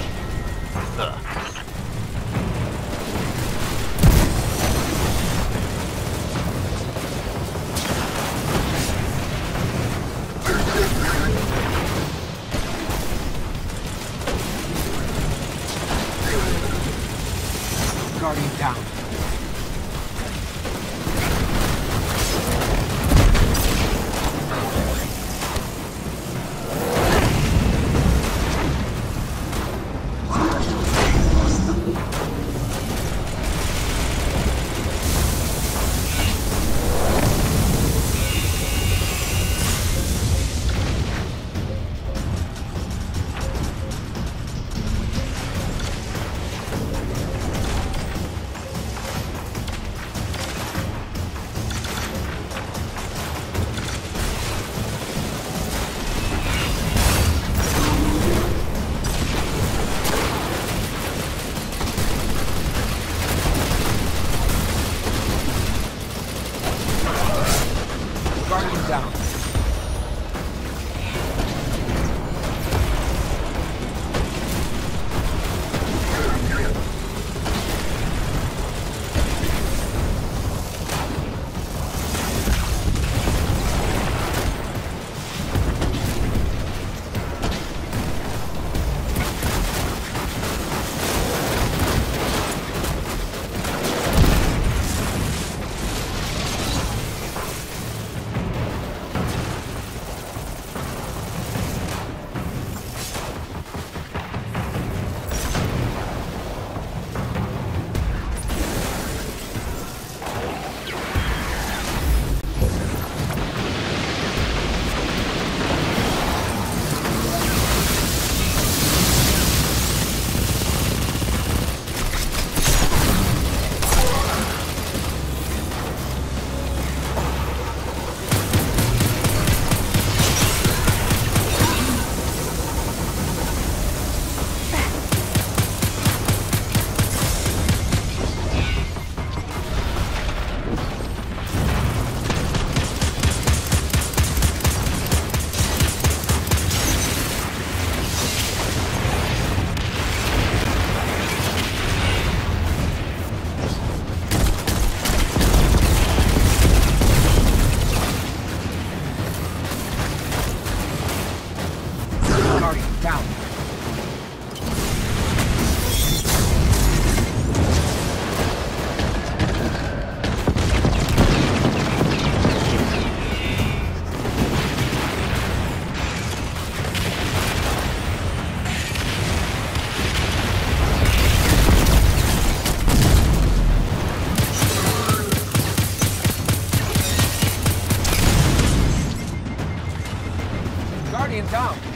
Down.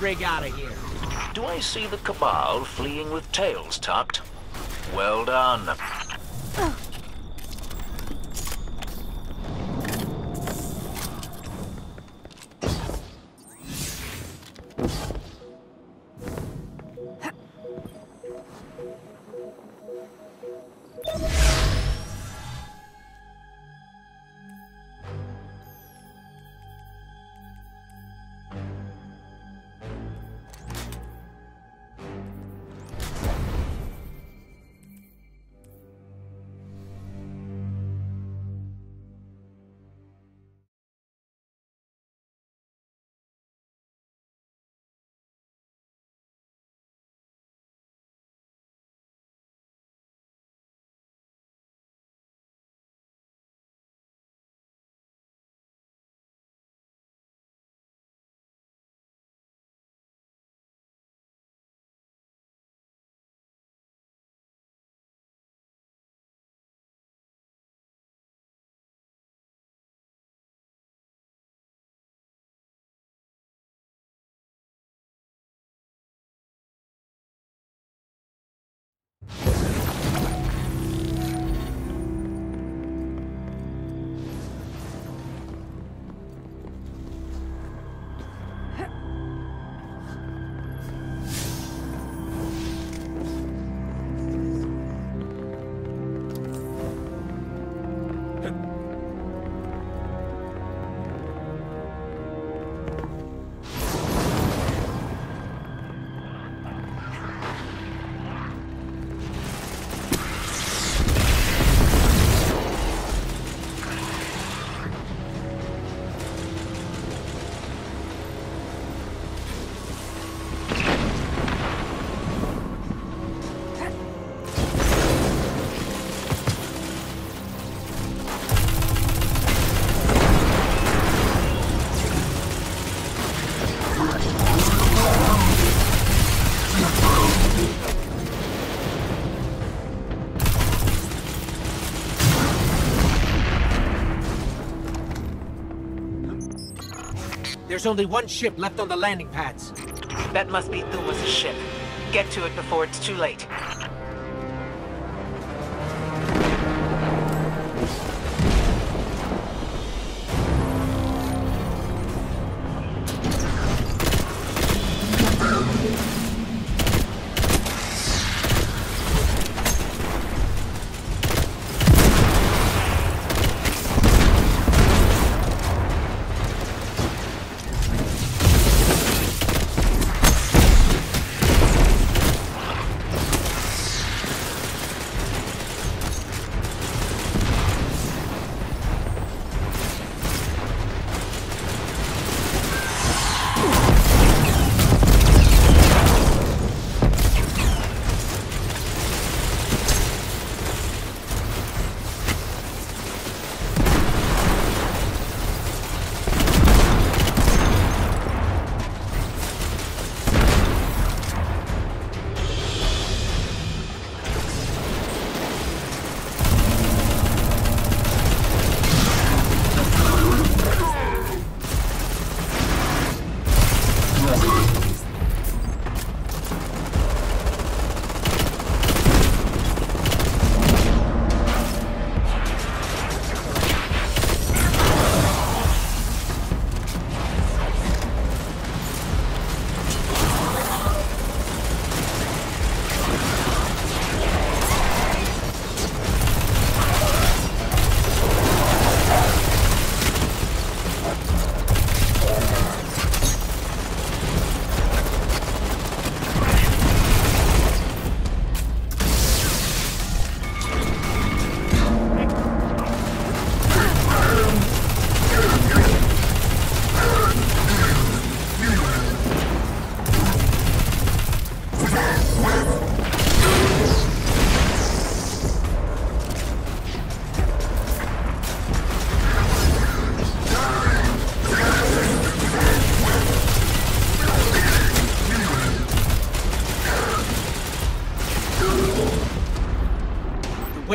Rig out of here. Do I see the Cabal fleeing with tails tucked? Well done. There's only one ship left on the landing pads. That must be Thumos' ship. Get to it before it's too late.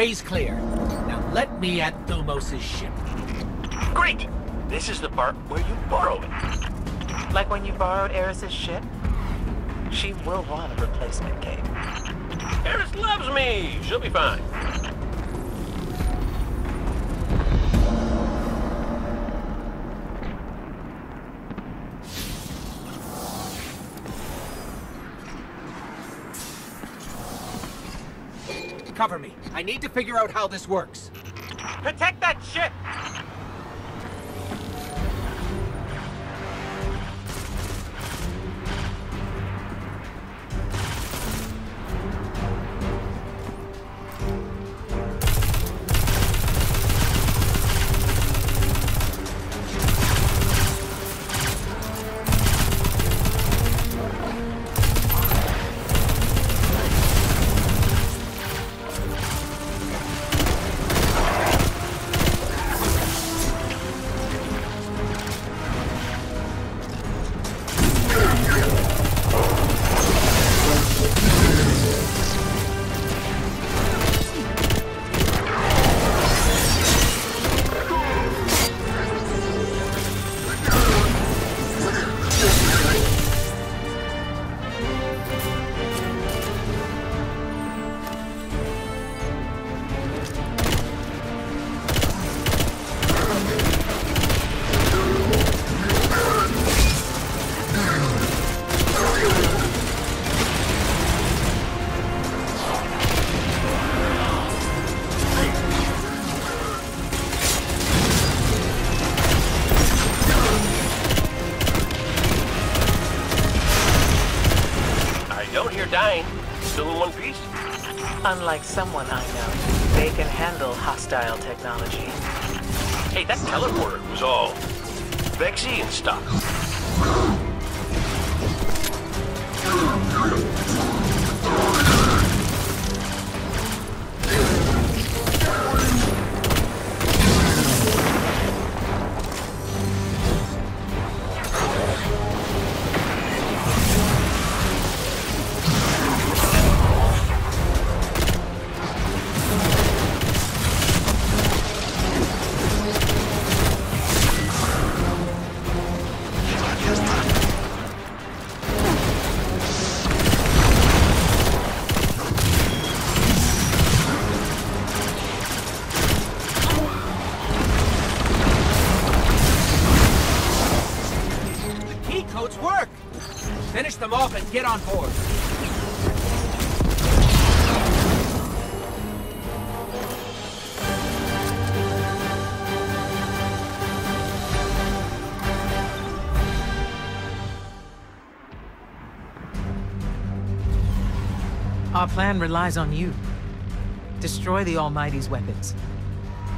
Way's clear. Now let me at Thumos' ship. Great! This is the part where you borrow it. Like when you borrowed Eris's ship? She will want a replacement, Cayde. Eris loves me. She'll be fine. I need to figure out how this works. Protect someone on board. Our plan relies on you. Destroy the Almighty's weapons.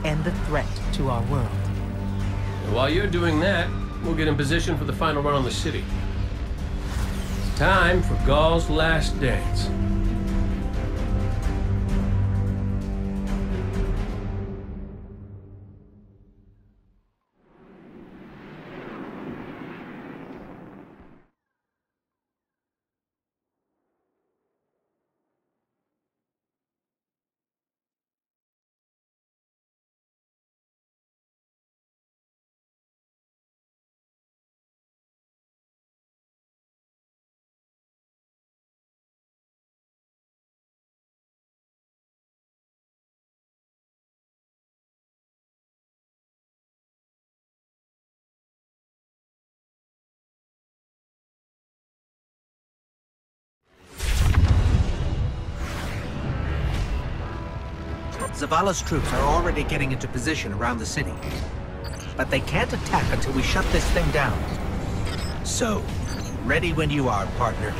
End the threat to our world. And while you're doing that, we'll get in position for the final run on the city. Time for Ghaul's last dance. Zavala's troops are already getting into position around the city. But they can't attack until we shut this thing down. So, ready when you are, partner.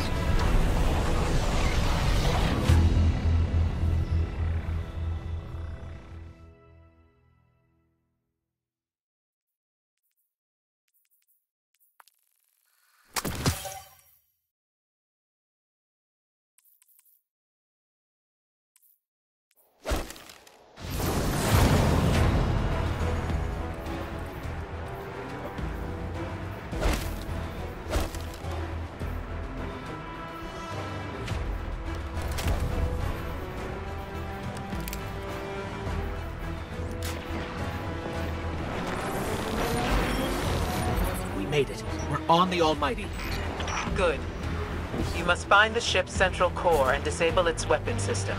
On the Almighty. Good. You must find the ship's central core and disable its weapon system.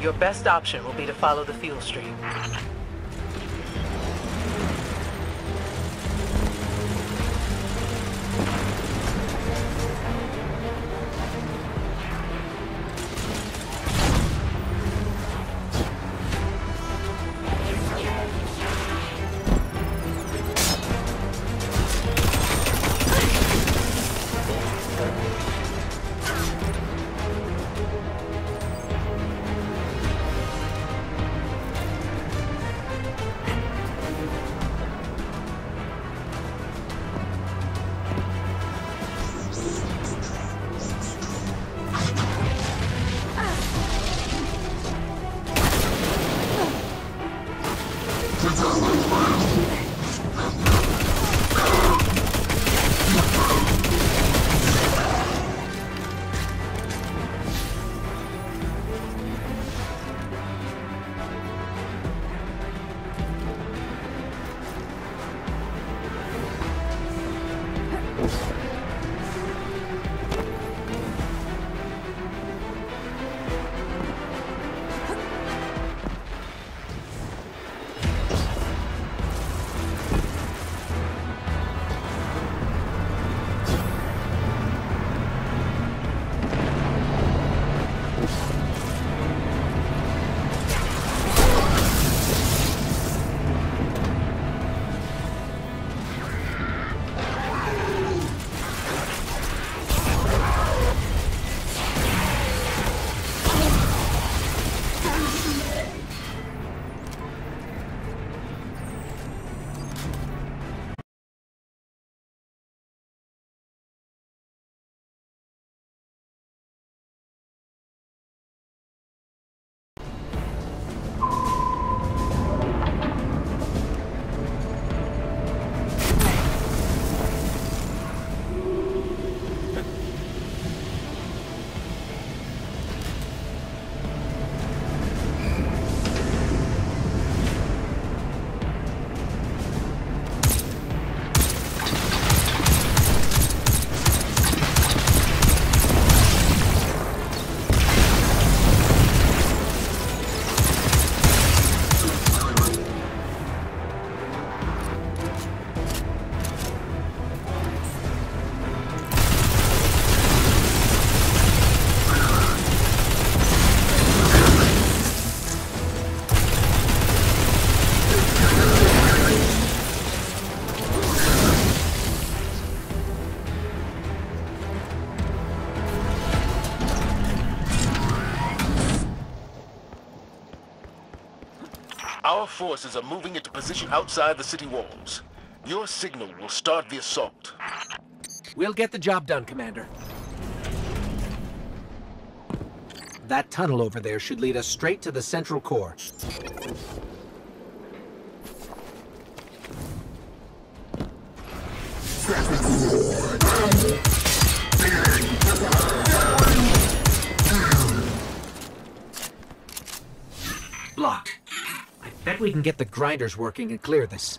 Your best option will be to follow the fuel stream. Forces are moving into position outside the city walls. Your signal will start the assault. We'll get the job done, Commander. That tunnel over there should lead us straight to the central core. Get the grinders working and clear this.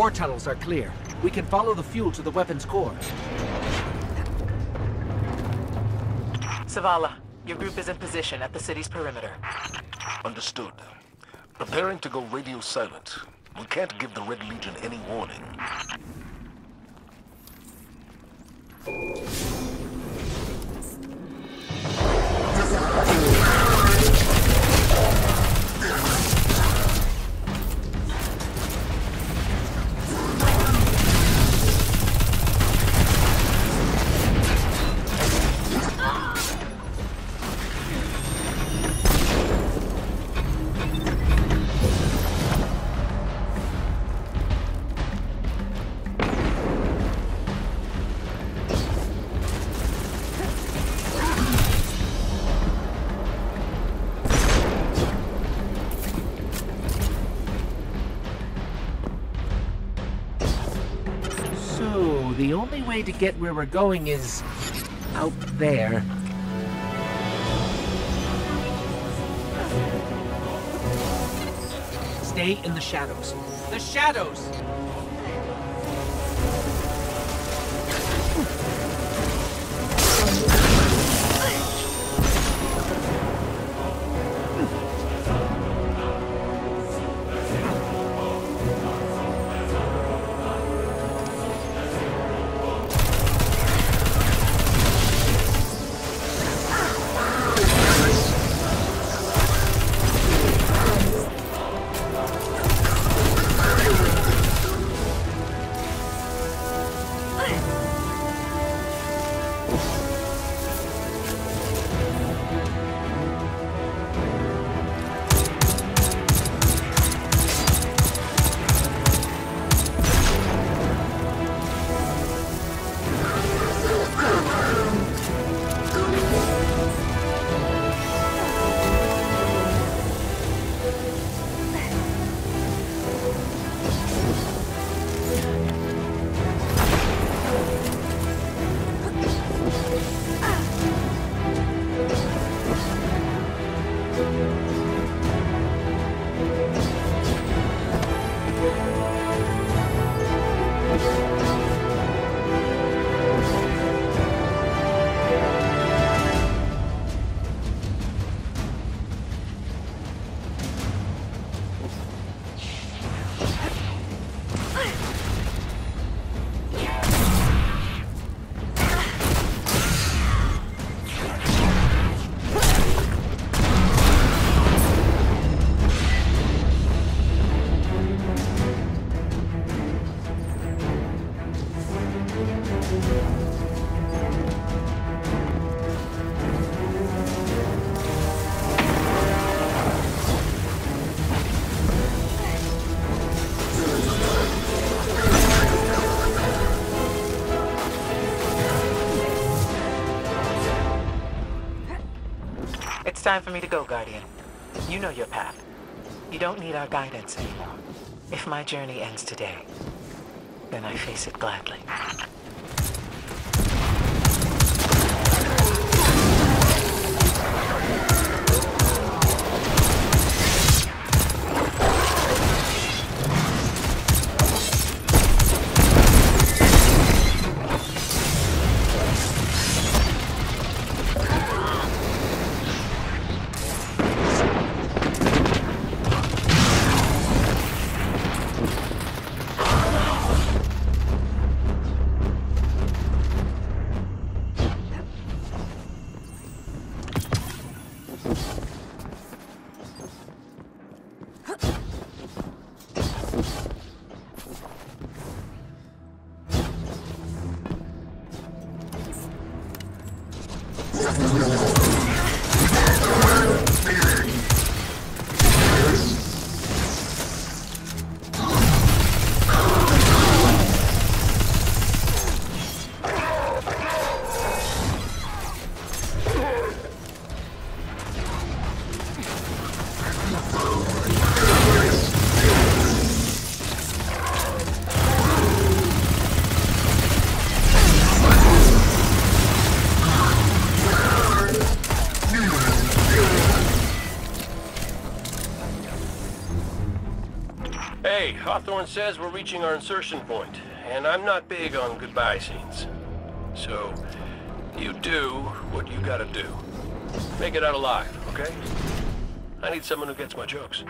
Core tunnels are clear. We can follow the fuel to the weapon's core. Zavala, your group is in position at the city's perimeter. Understood. Preparing to go radio silent. We can't give the Red Legion any warning. Way to get where we're going is... out there. Stay in the shadows. The shadows! Time for me to go, Guardian. You know your path. You don't need our guidance anymore. If my journey ends today, then I face it gladly. Hawthorne says we're reaching our insertion point, and I'm not big on goodbye scenes. So, you do what you gotta do. Make it out alive, okay? I need someone who gets my jokes.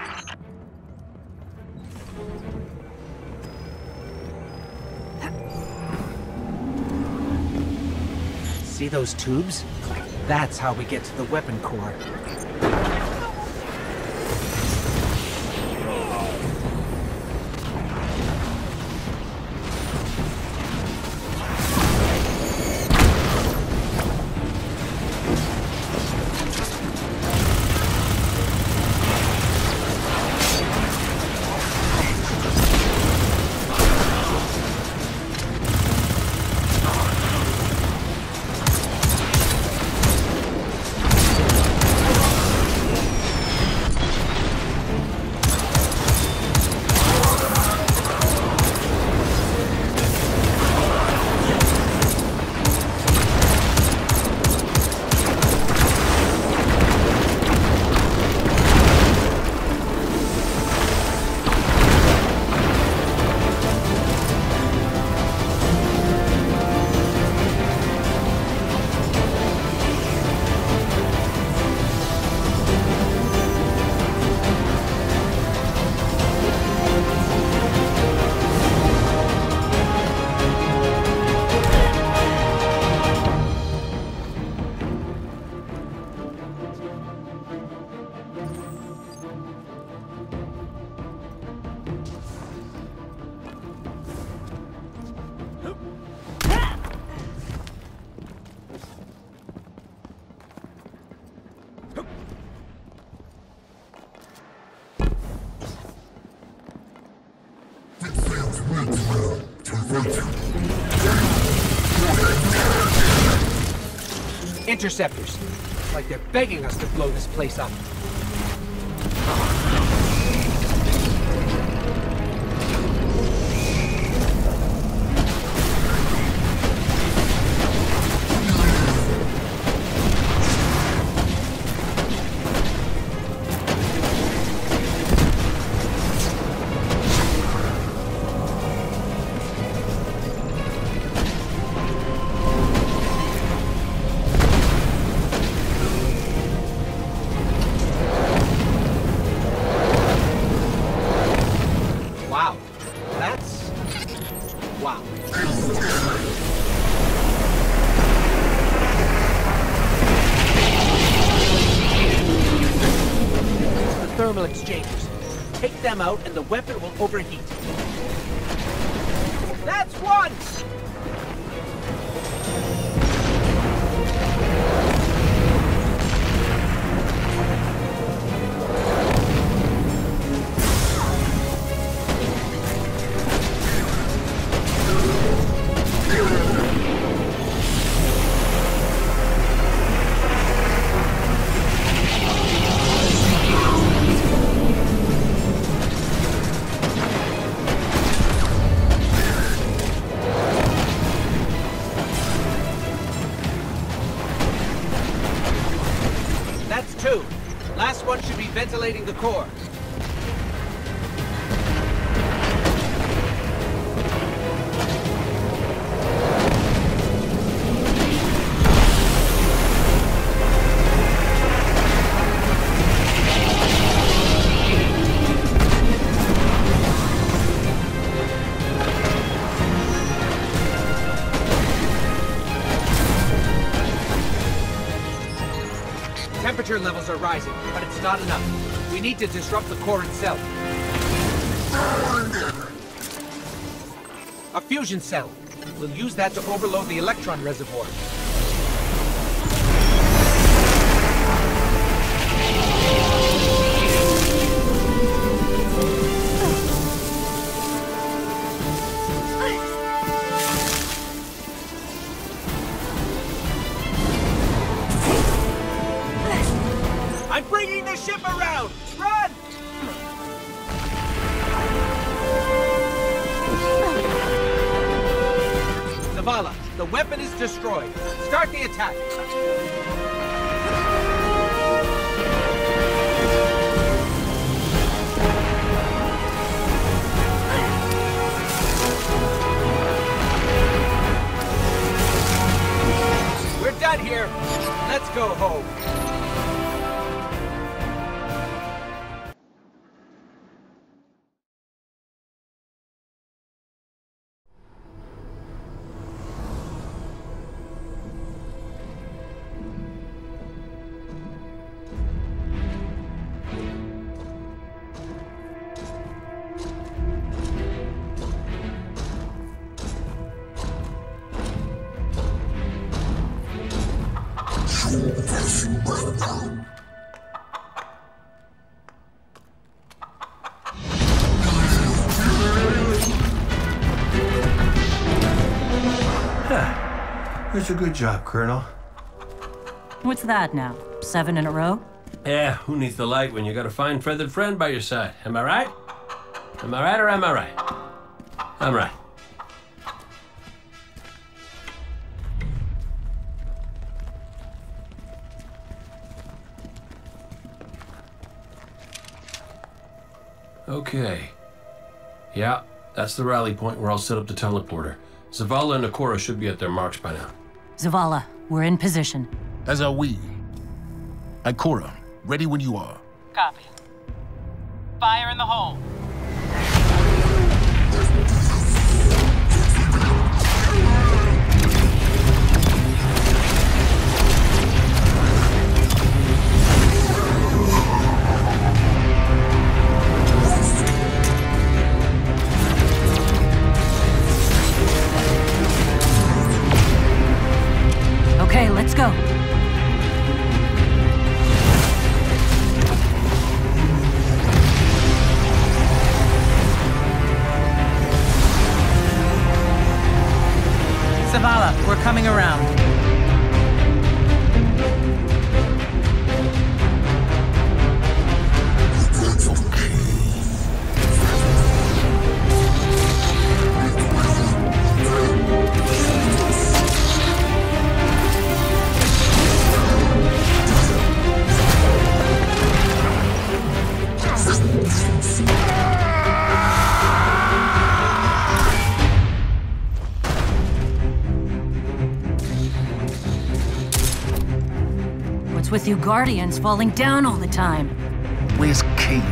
See those tubes? That's how we get to the weapon core. Interceptors. Like they're begging us to blow this place up. Levels are rising, but it's not enough. We need to disrupt the core itself. A fusion cell. We'll use that to overload the electron reservoir. A good job, Colonel. What's that now? Seven in a row? Yeah, who needs the light when you got a fine feathered friend by your side? Am I right? Am I right or am I right? I'm right. Okay. Yeah, that's the rally point where I'll set up the teleporter. Zavala and Ikora should be at their marks by now. Zavala, we're in position. As are we. Ikora, ready when you are. Copy. Fire in the hole. You Guardians falling down all the time? Where's Cayde?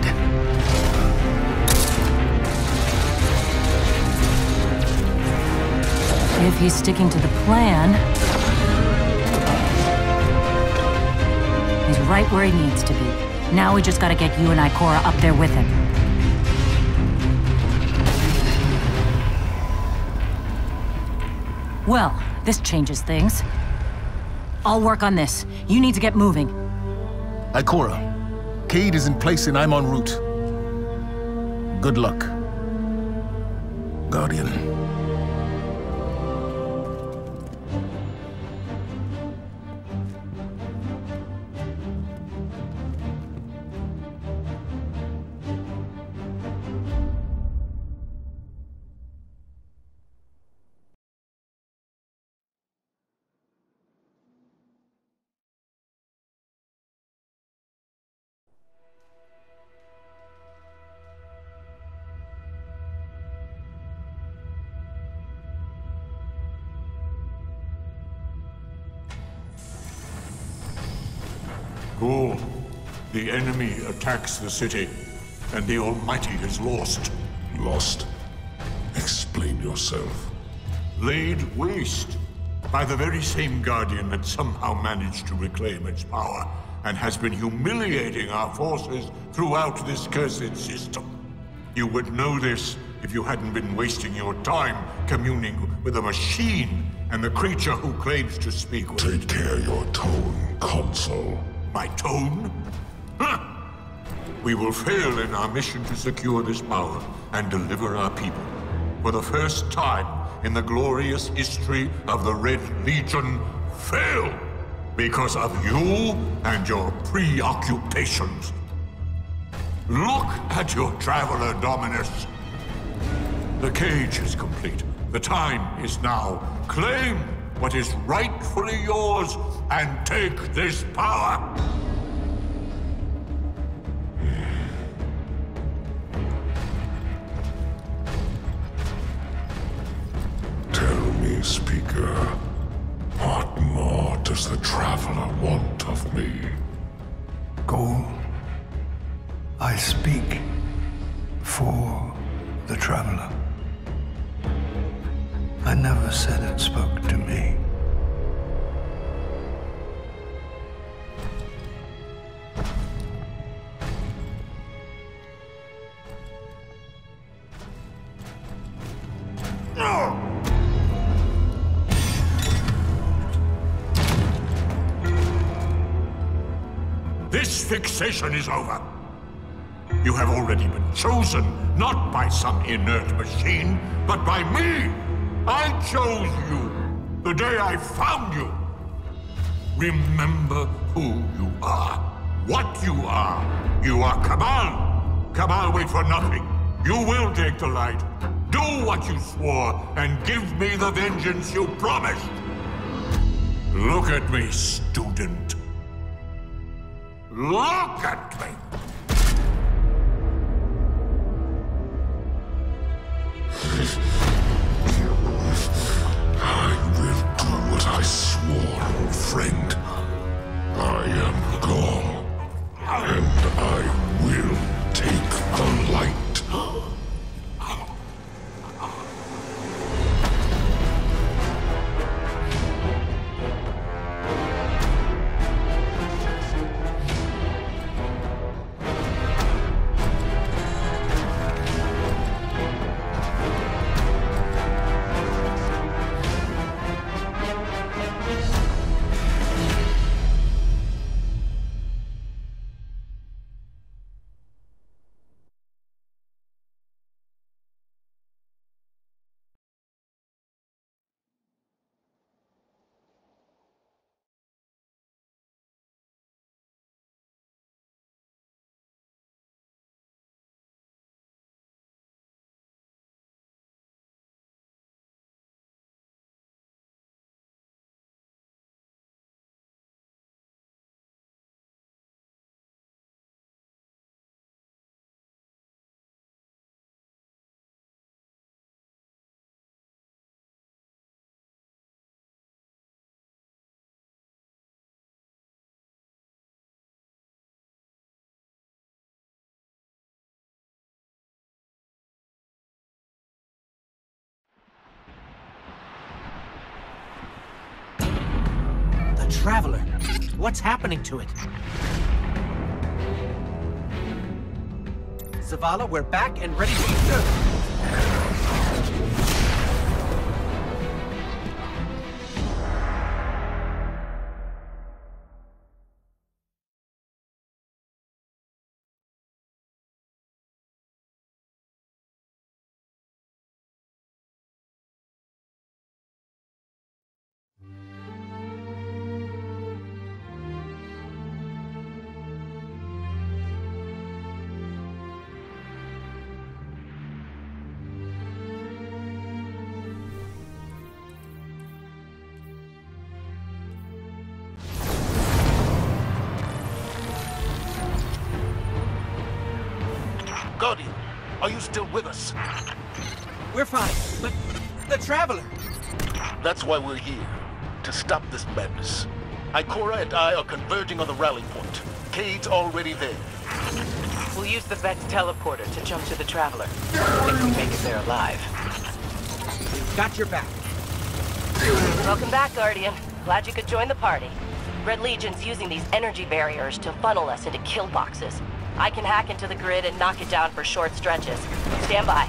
If he's sticking to the plan, he's right where he needs to be. Now we just gotta get you and Ikora up there with him. Well, this changes things. I'll work on this. You need to get moving. Ikora, Cayde is in place and I'm en route. Good luck. Guardian. Attacks the city, and the Almighty is lost. Lost? Explain yourself. Laid waste by the very same Guardian that somehow managed to reclaim its power and has been humiliating our forces throughout this cursed system. You would know this if you hadn't been wasting your time communing with a machine and the creature who claims to speak with Take care your tone, Consul. My tone? Huh. We will fail in our mission to secure this power and deliver our people. For the first time in the glorious history of the Red Legion, fail because of you and your preoccupations. Look at your traveler, Dominus. The cage is complete. The time is now. Claim what is rightfully yours and take this power. What more does the Traveler want of me? Ghaul, I speak for the Traveler. I never said it spoke to me. Fixation is over. You have already been chosen, not by some inert machine, but by me. I chose you the day I found you. Remember who you are, what you are. You are Cabal. Cabal wait for nothing. You will take the light. Do what you swore, and give me the vengeance you promised. Look at me, student. Look at me! I will do what I swore, old friend. I am Ghaul, and I will take the light. Traveler. What's happening to it? Zavala, we're back and ready to... Guardian, why we're here. To stop this madness. Ikora and I are converging on the rally point. Cayde's already there. We'll use the Vex teleporter to jump to the Traveler. If we make it there alive. We've got your back. Welcome back, Guardian. Glad you could join the party. Red Legion's using these energy barriers to funnel us into kill boxes. I can hack into the grid and knock it down for short stretches. Stand by.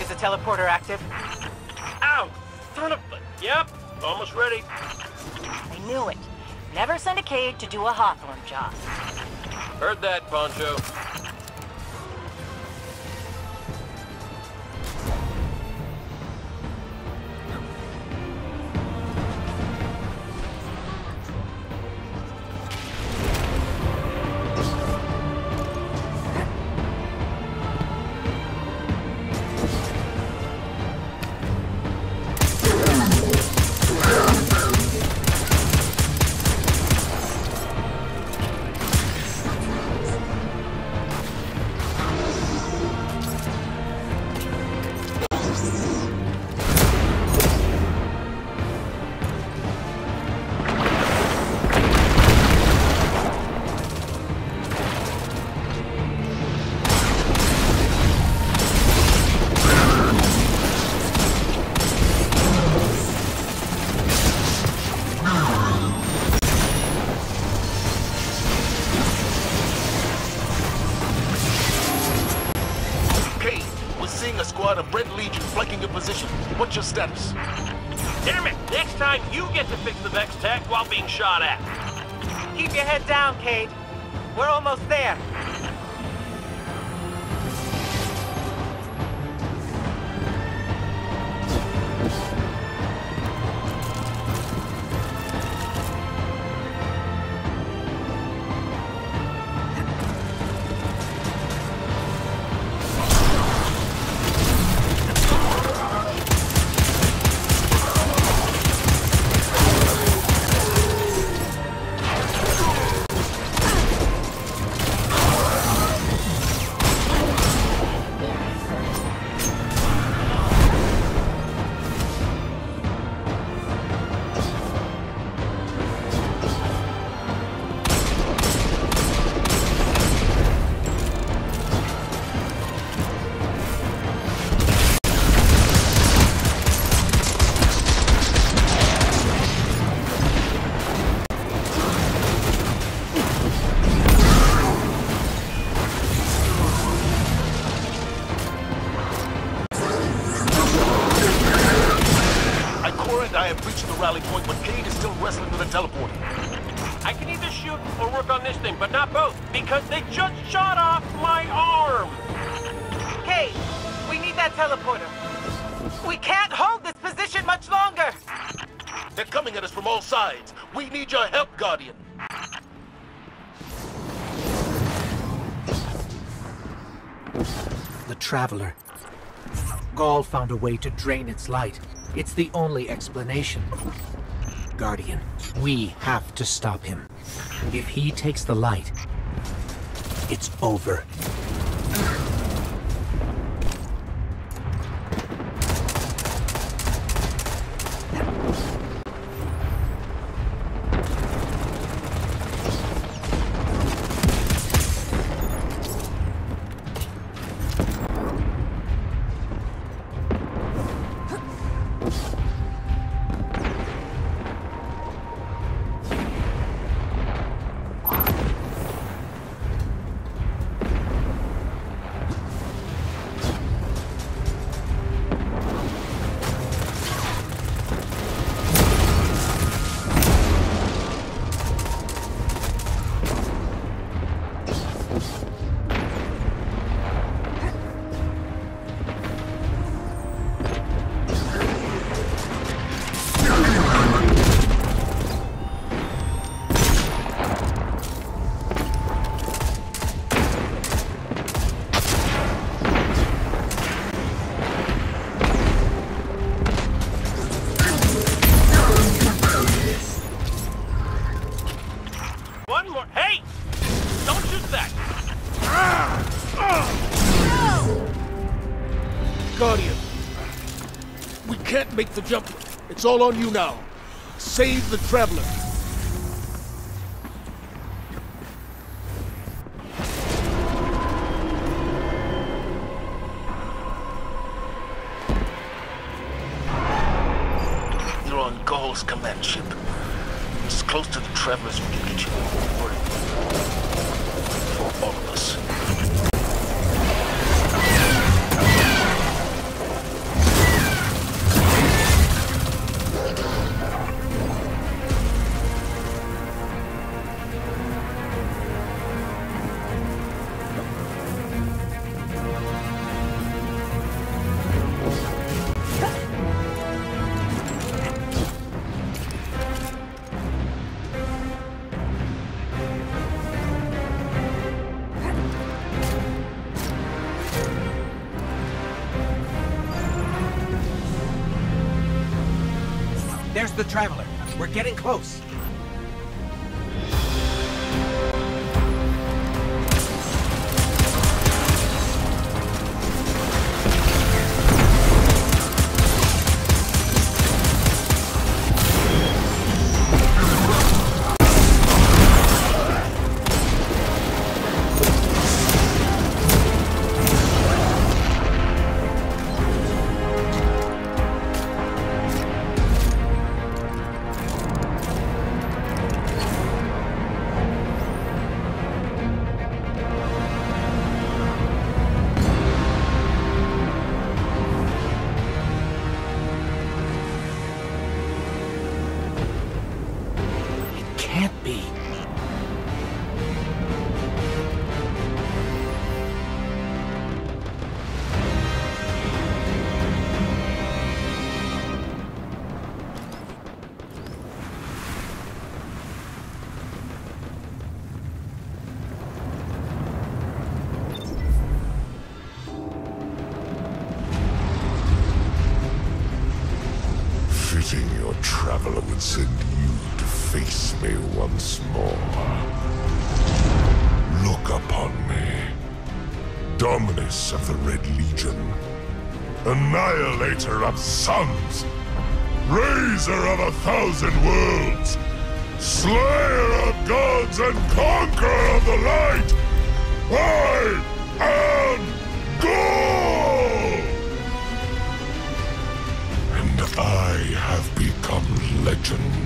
Is the teleporter active? Ow! Son of a... Yep, almost ready. I knew it. Never send a Cayde to do a Hawthorne job. Heard that, Poncho. traveler. Gaul found a way to drain its light. It's the only explanation. Guardian, we have to stop him. If he takes the light, it's over. make the jump. It's all on you now. Save the Traveler. the Traveler. We're getting close. father of sons, raiser of a thousand worlds, slayer of gods and conqueror of the light, I am Ghaul! And I have become legend.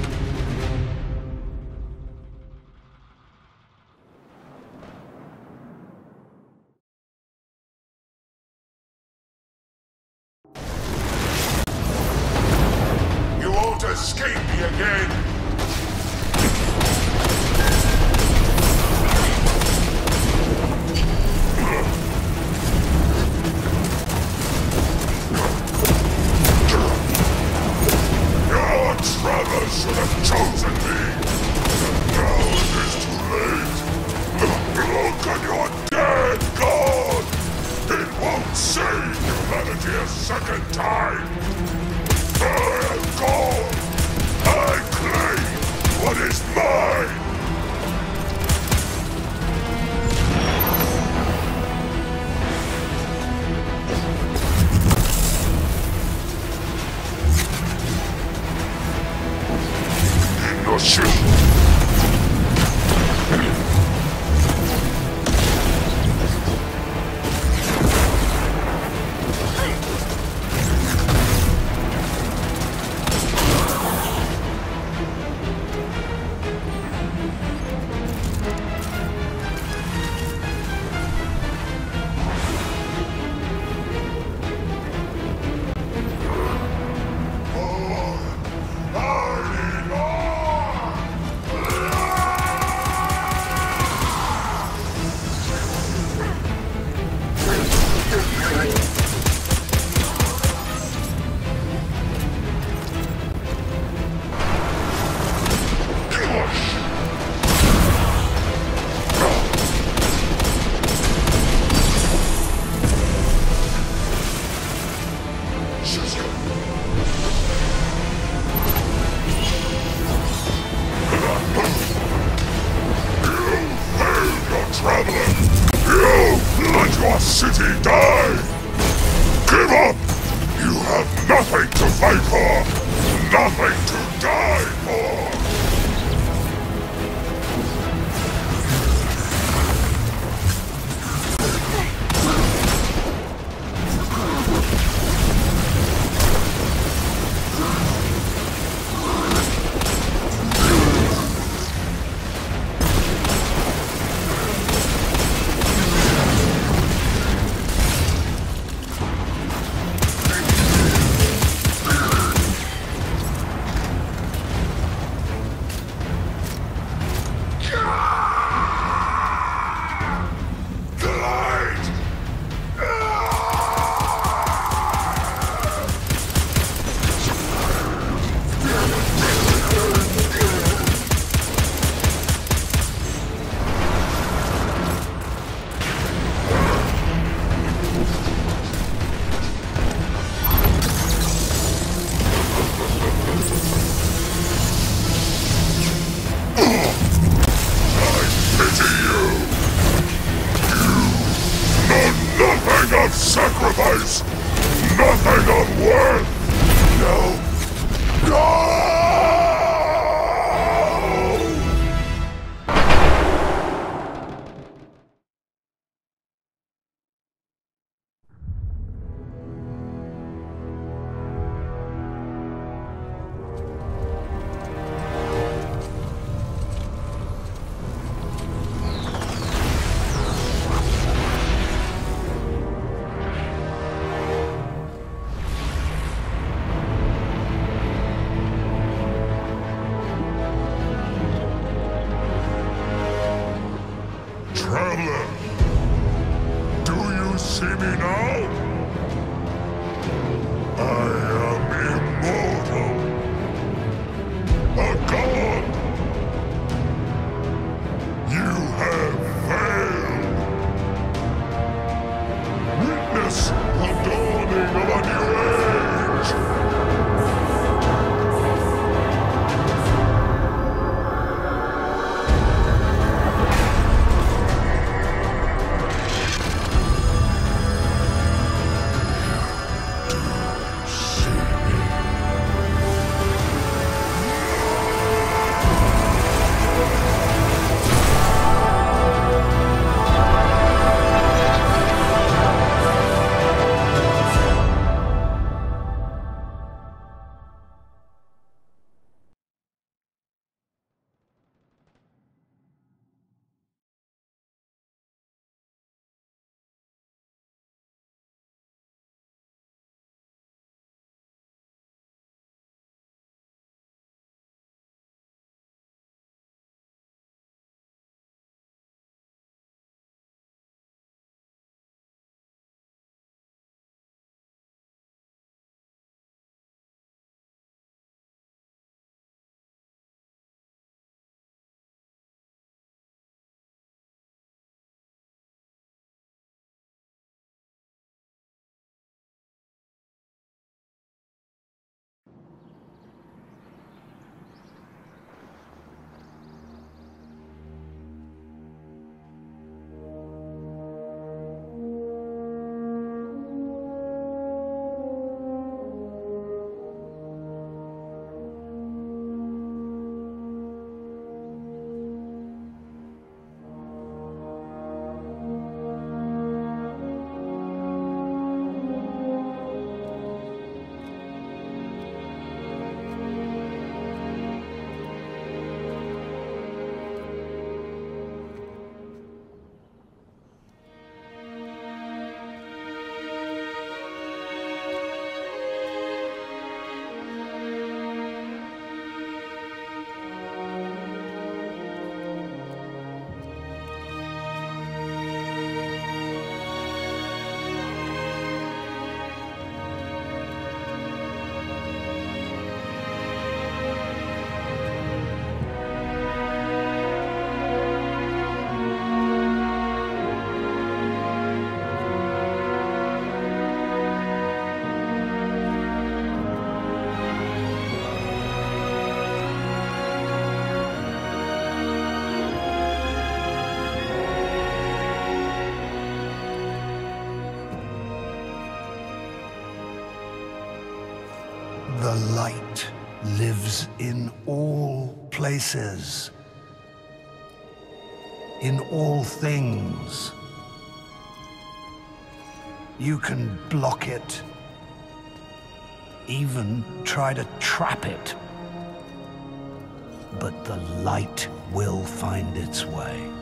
Places. In all things. You can block it. Even try to trap it. But the light will find its way.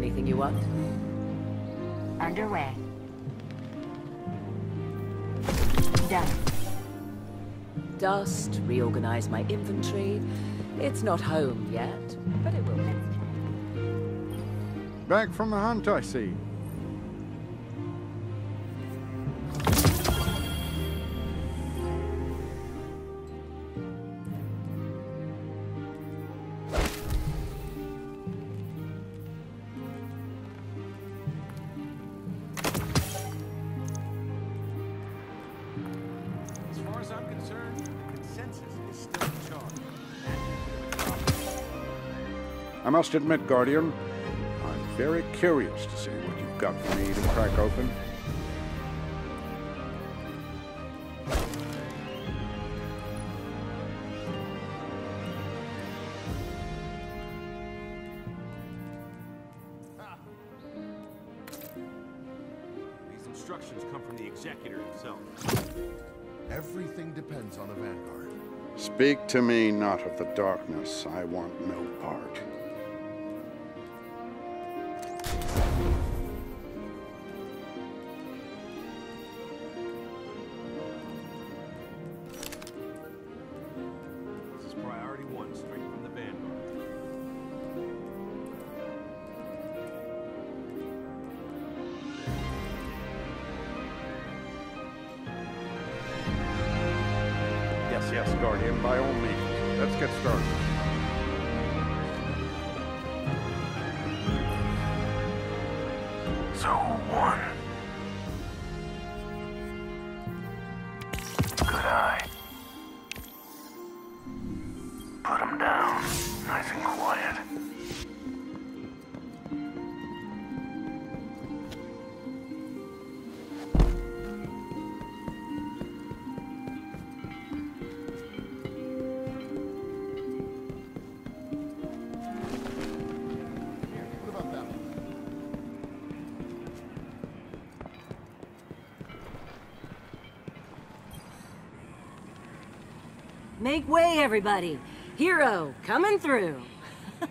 Anything you want? Underway. Done. Dust, reorganize my inventory. It's not home yet, but it will. Back from the hunt, I see. Must admit, Guardian, I'm very curious to see what you've got for me to crack open. These instructions come from the executor himself. Everything depends on the Vanguard. Speak to me not of the darkness. I want no Guardian, by all means. Let's get started. Make way, everybody. Hero, coming through.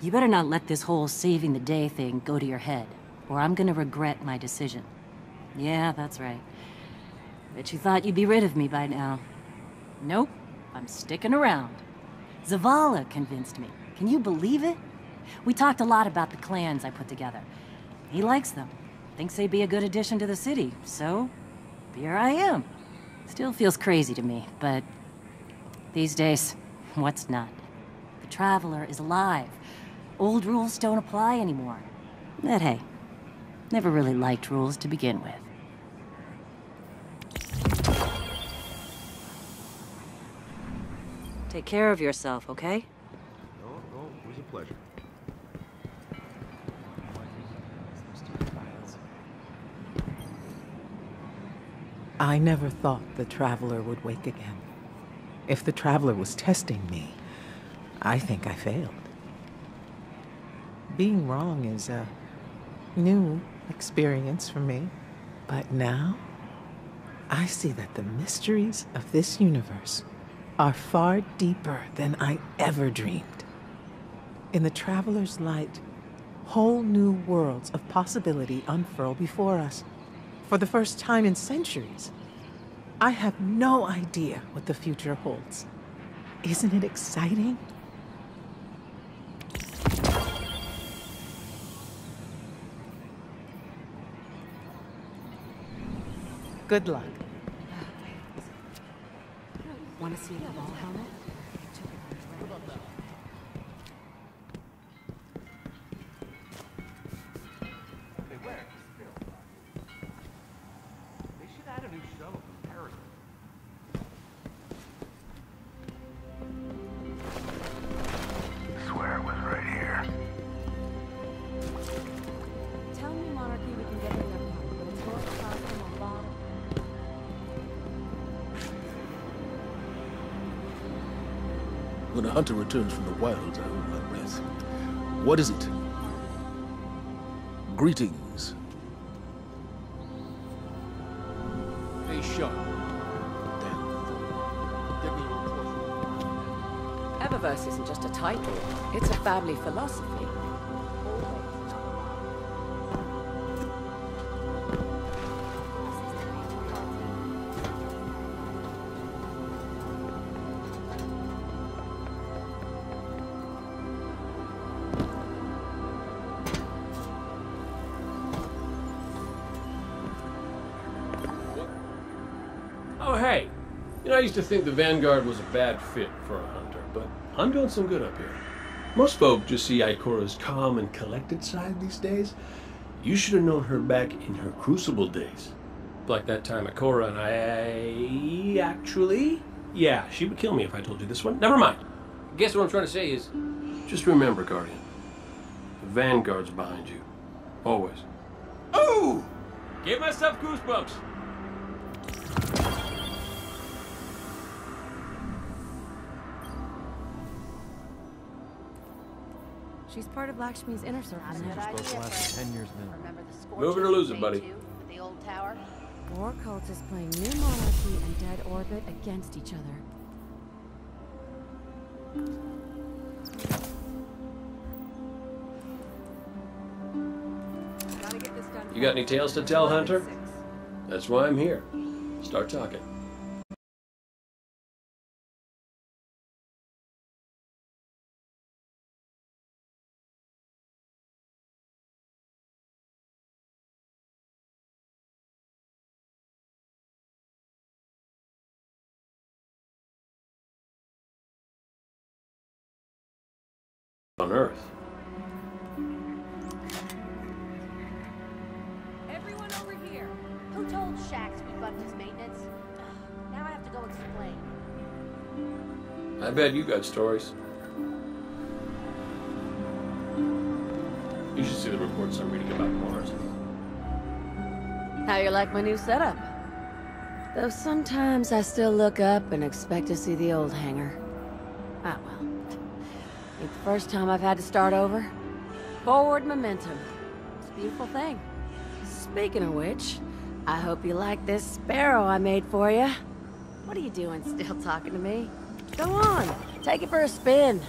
you better not let this whole saving the day thing go to your head, or I'm gonna regret my decision. Yeah, that's right. Bet you thought you'd be rid of me by now. Nope, I'm sticking around. Zavala convinced me. Can you believe it? We talked a lot about the clans I put together. He likes them. Thinks they'd be a good addition to the city, so here I am. Still feels crazy to me, but these days, what's not? The Traveler is alive. Old rules don't apply anymore. But hey, never really liked rules to begin with. Take care of yourself, okay? I never thought the Traveler would wake again. If the Traveler was testing me, I think I failed. Being wrong is a new experience for me. But now, I see that the mysteries of this universe are far deeper than I ever dreamed. In the Traveler's light, whole new worlds of possibility unfurl before us. For the first time in centuries, I have no idea what the future holds. Isn't it exciting? Good luck. Want to see the ball helmet? When a hunter returns from the wilds, I hold my breath. What is it? Greetings. Hey, Sharp. Eververse isn't just a title, it's a family philosophy. Used to think the Vanguard was a bad fit for a hunter, but I'm doing some good up here. Most folk just see Ikora's calm and collected side these days. You should have known her back in her Crucible days. Like that time Ikora and I... actually... Yeah, she would kill me if I told you this one. Never mind. Guess what I'm trying to say is... Just remember, Guardian. The Vanguard's behind you. Always. Oh! Gave myself goosebumps. She's part of Lakshmi's inner circle now. supposed to last 10 years minimum. Remember the scorch Move it or in lose it, buddy. 2 with the old tower? War cultists playing New Monarchy and Dead Orbit against each other. You got any tales to tell, Hunter? That's why I'm here. Start talking. On Earth. Everyone over here. Who told Shaxx we bumped his maintenance? Ugh, Now I have to go explain. I bet you got stories. You should see the reports I'm reading about Mars. How you like my new setup? Though sometimes I still look up and expect to see the old hangar. Ah, well. Ain't the first time I've had to start over. Forward momentum. It's a beautiful thing. Speaking of which, I hope you like this sparrow I made for you. What are you doing still talking to me? Go on, take it for a spin.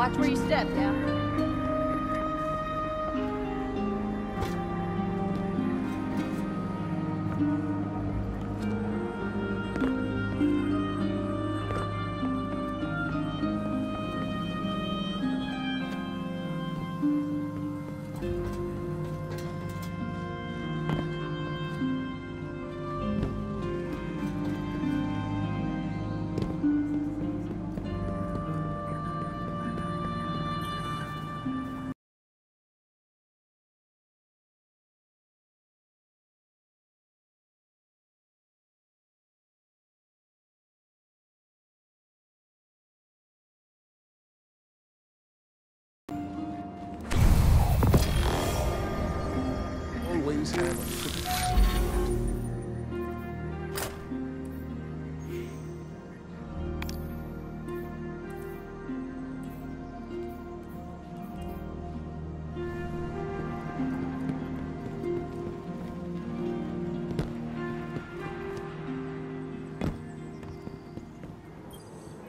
Watch where you step, down.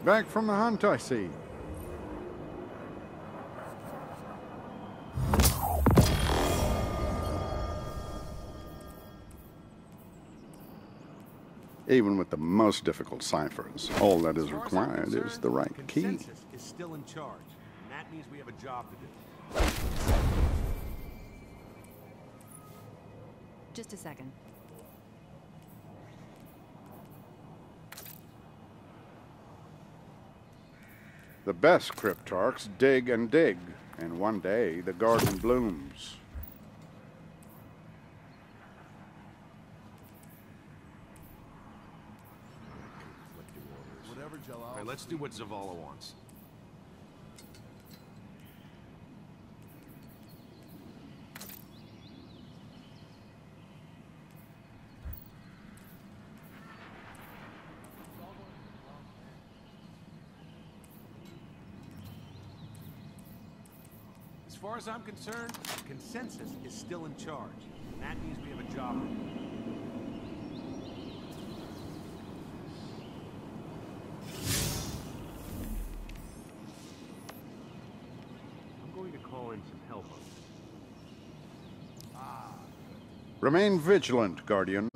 Back from the hunt, I see. Even with the most difficult ciphers, all that is required is the right key. Consensus is still in charge, and that means we have a job to do. Just a second. The best cryptarchs dig and dig, and one day the garden blooms. Whatever, Jalaal. All right, let's do what Zavala wants. As far as I'm concerned, consensus is still in charge. And that means we have a job to do. I'm going to call in some help on this. Ah, Remain vigilant, Guardian.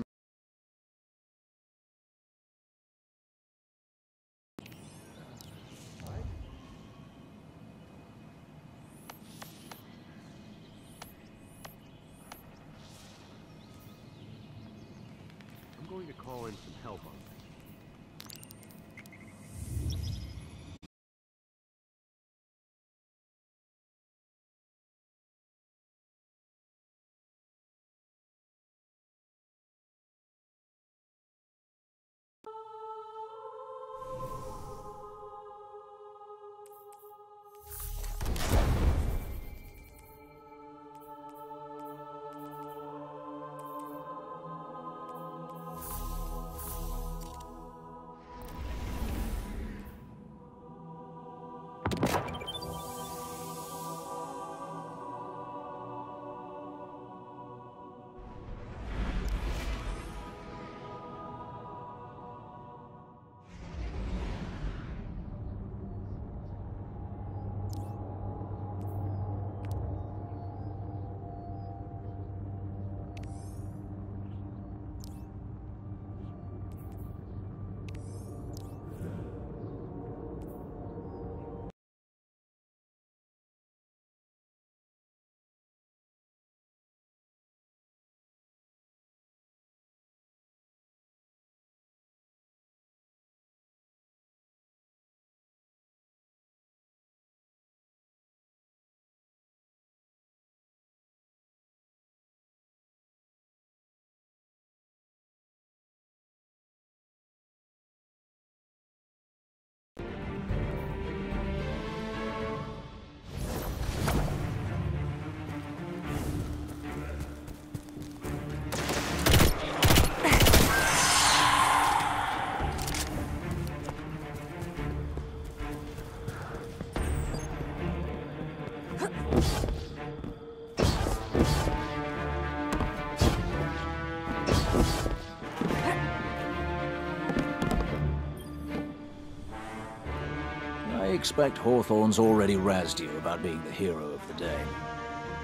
Expect Hawthorne's already razzed you about being the hero of the day.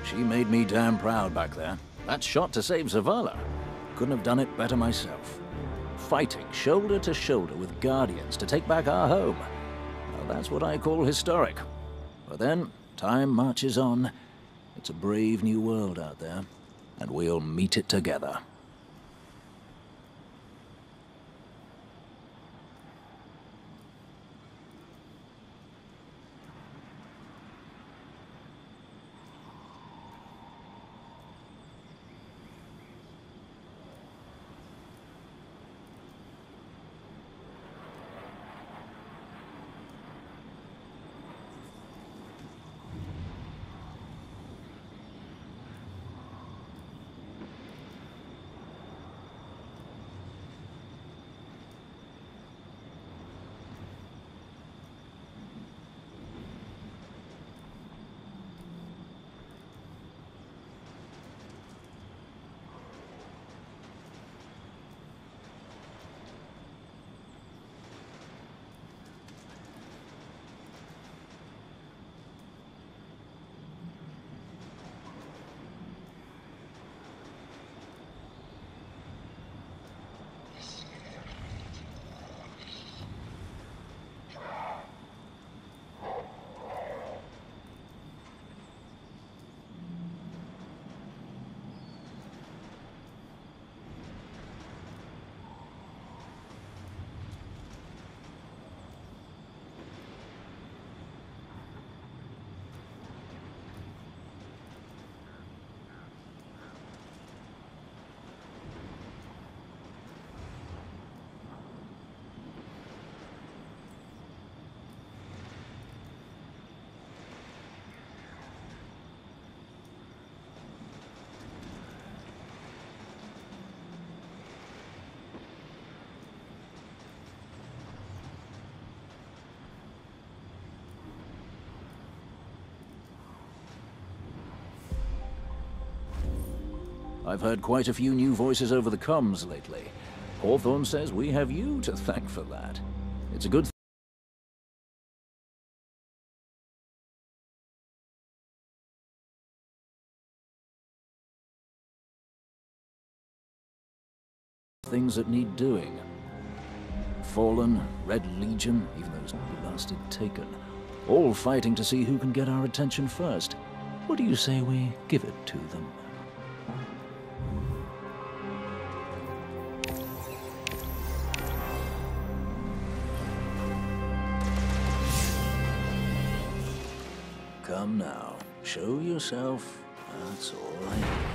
She made me damn proud back there. That shot to save Zavala. Couldn't have done it better myself. Fighting shoulder to shoulder with Guardians to take back our home. Well, that's what I call historic. But then, time marches on. It's a brave new world out there, and we'll meet it together. I've heard quite a few new voices over the comms lately. Hawthorne says we have you to thank for that. It's a good thing. things that need doing. Fallen, Red Legion, even those blasted Taken. All fighting to see who can get our attention first. What do you say we give it to them? Yourself. That's all I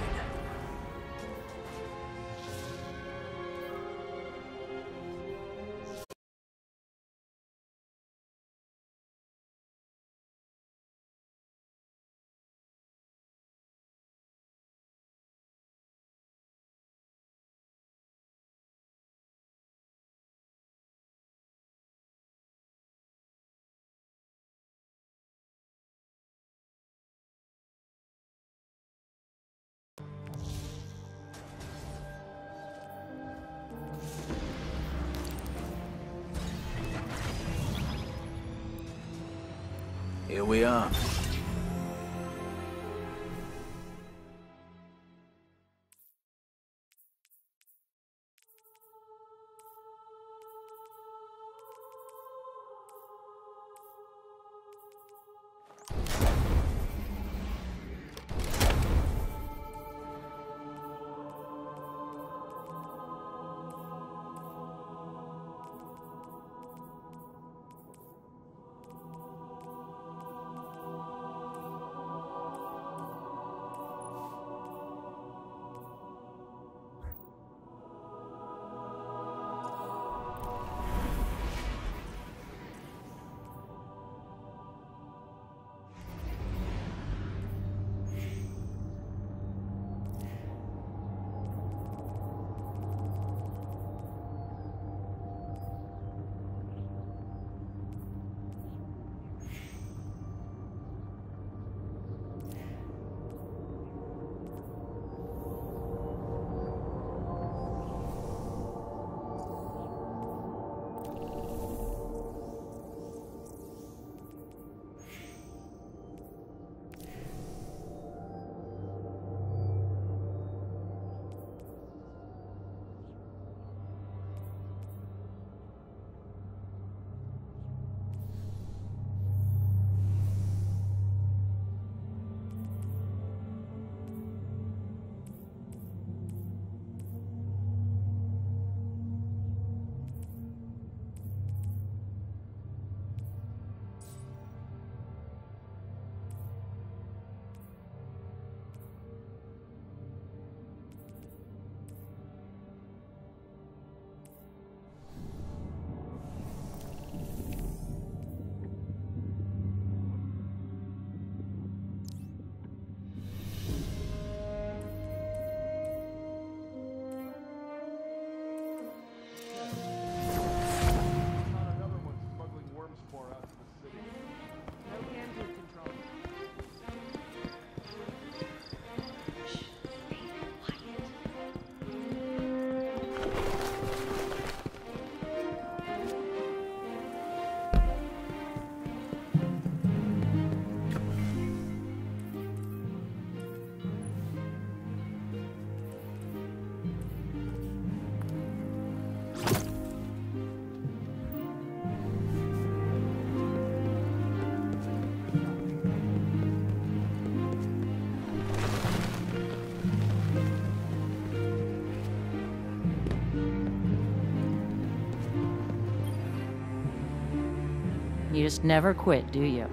just never quit, do you?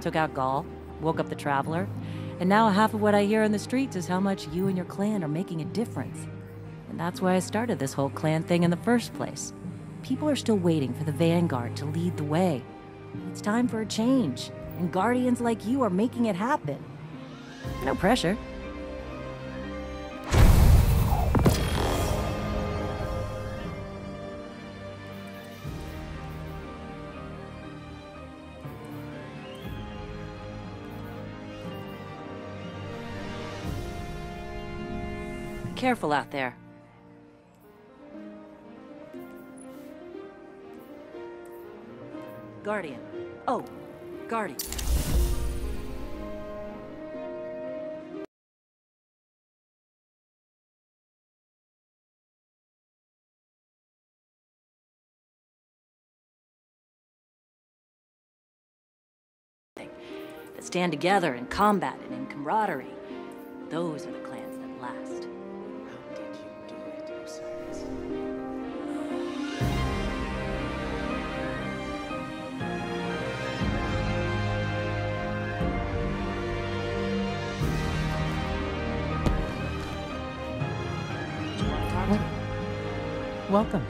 Took out Ghaul, woke up the Traveler, and now half of what I hear in the streets is how much you and your clan are making a difference. And that's why I started this whole clan thing in the first place. People are still waiting for the Vanguard to lead the way. It's time for a change, and Guardians like you are making it happen. No pressure. Careful out there. Guardian. Oh, Guardian. That stand together in combat and in camaraderie. Those are the clans that last. Welcome.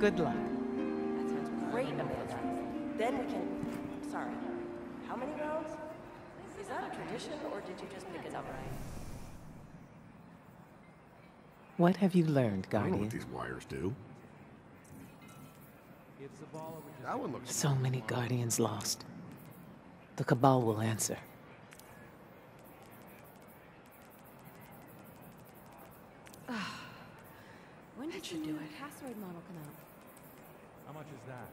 Good luck. What have you learned, Guardian? I don't know Guardian? what these wires do. That one looks So many Guardians lost. The Cabal will answer. When did the new Castroid model come out? How much is that?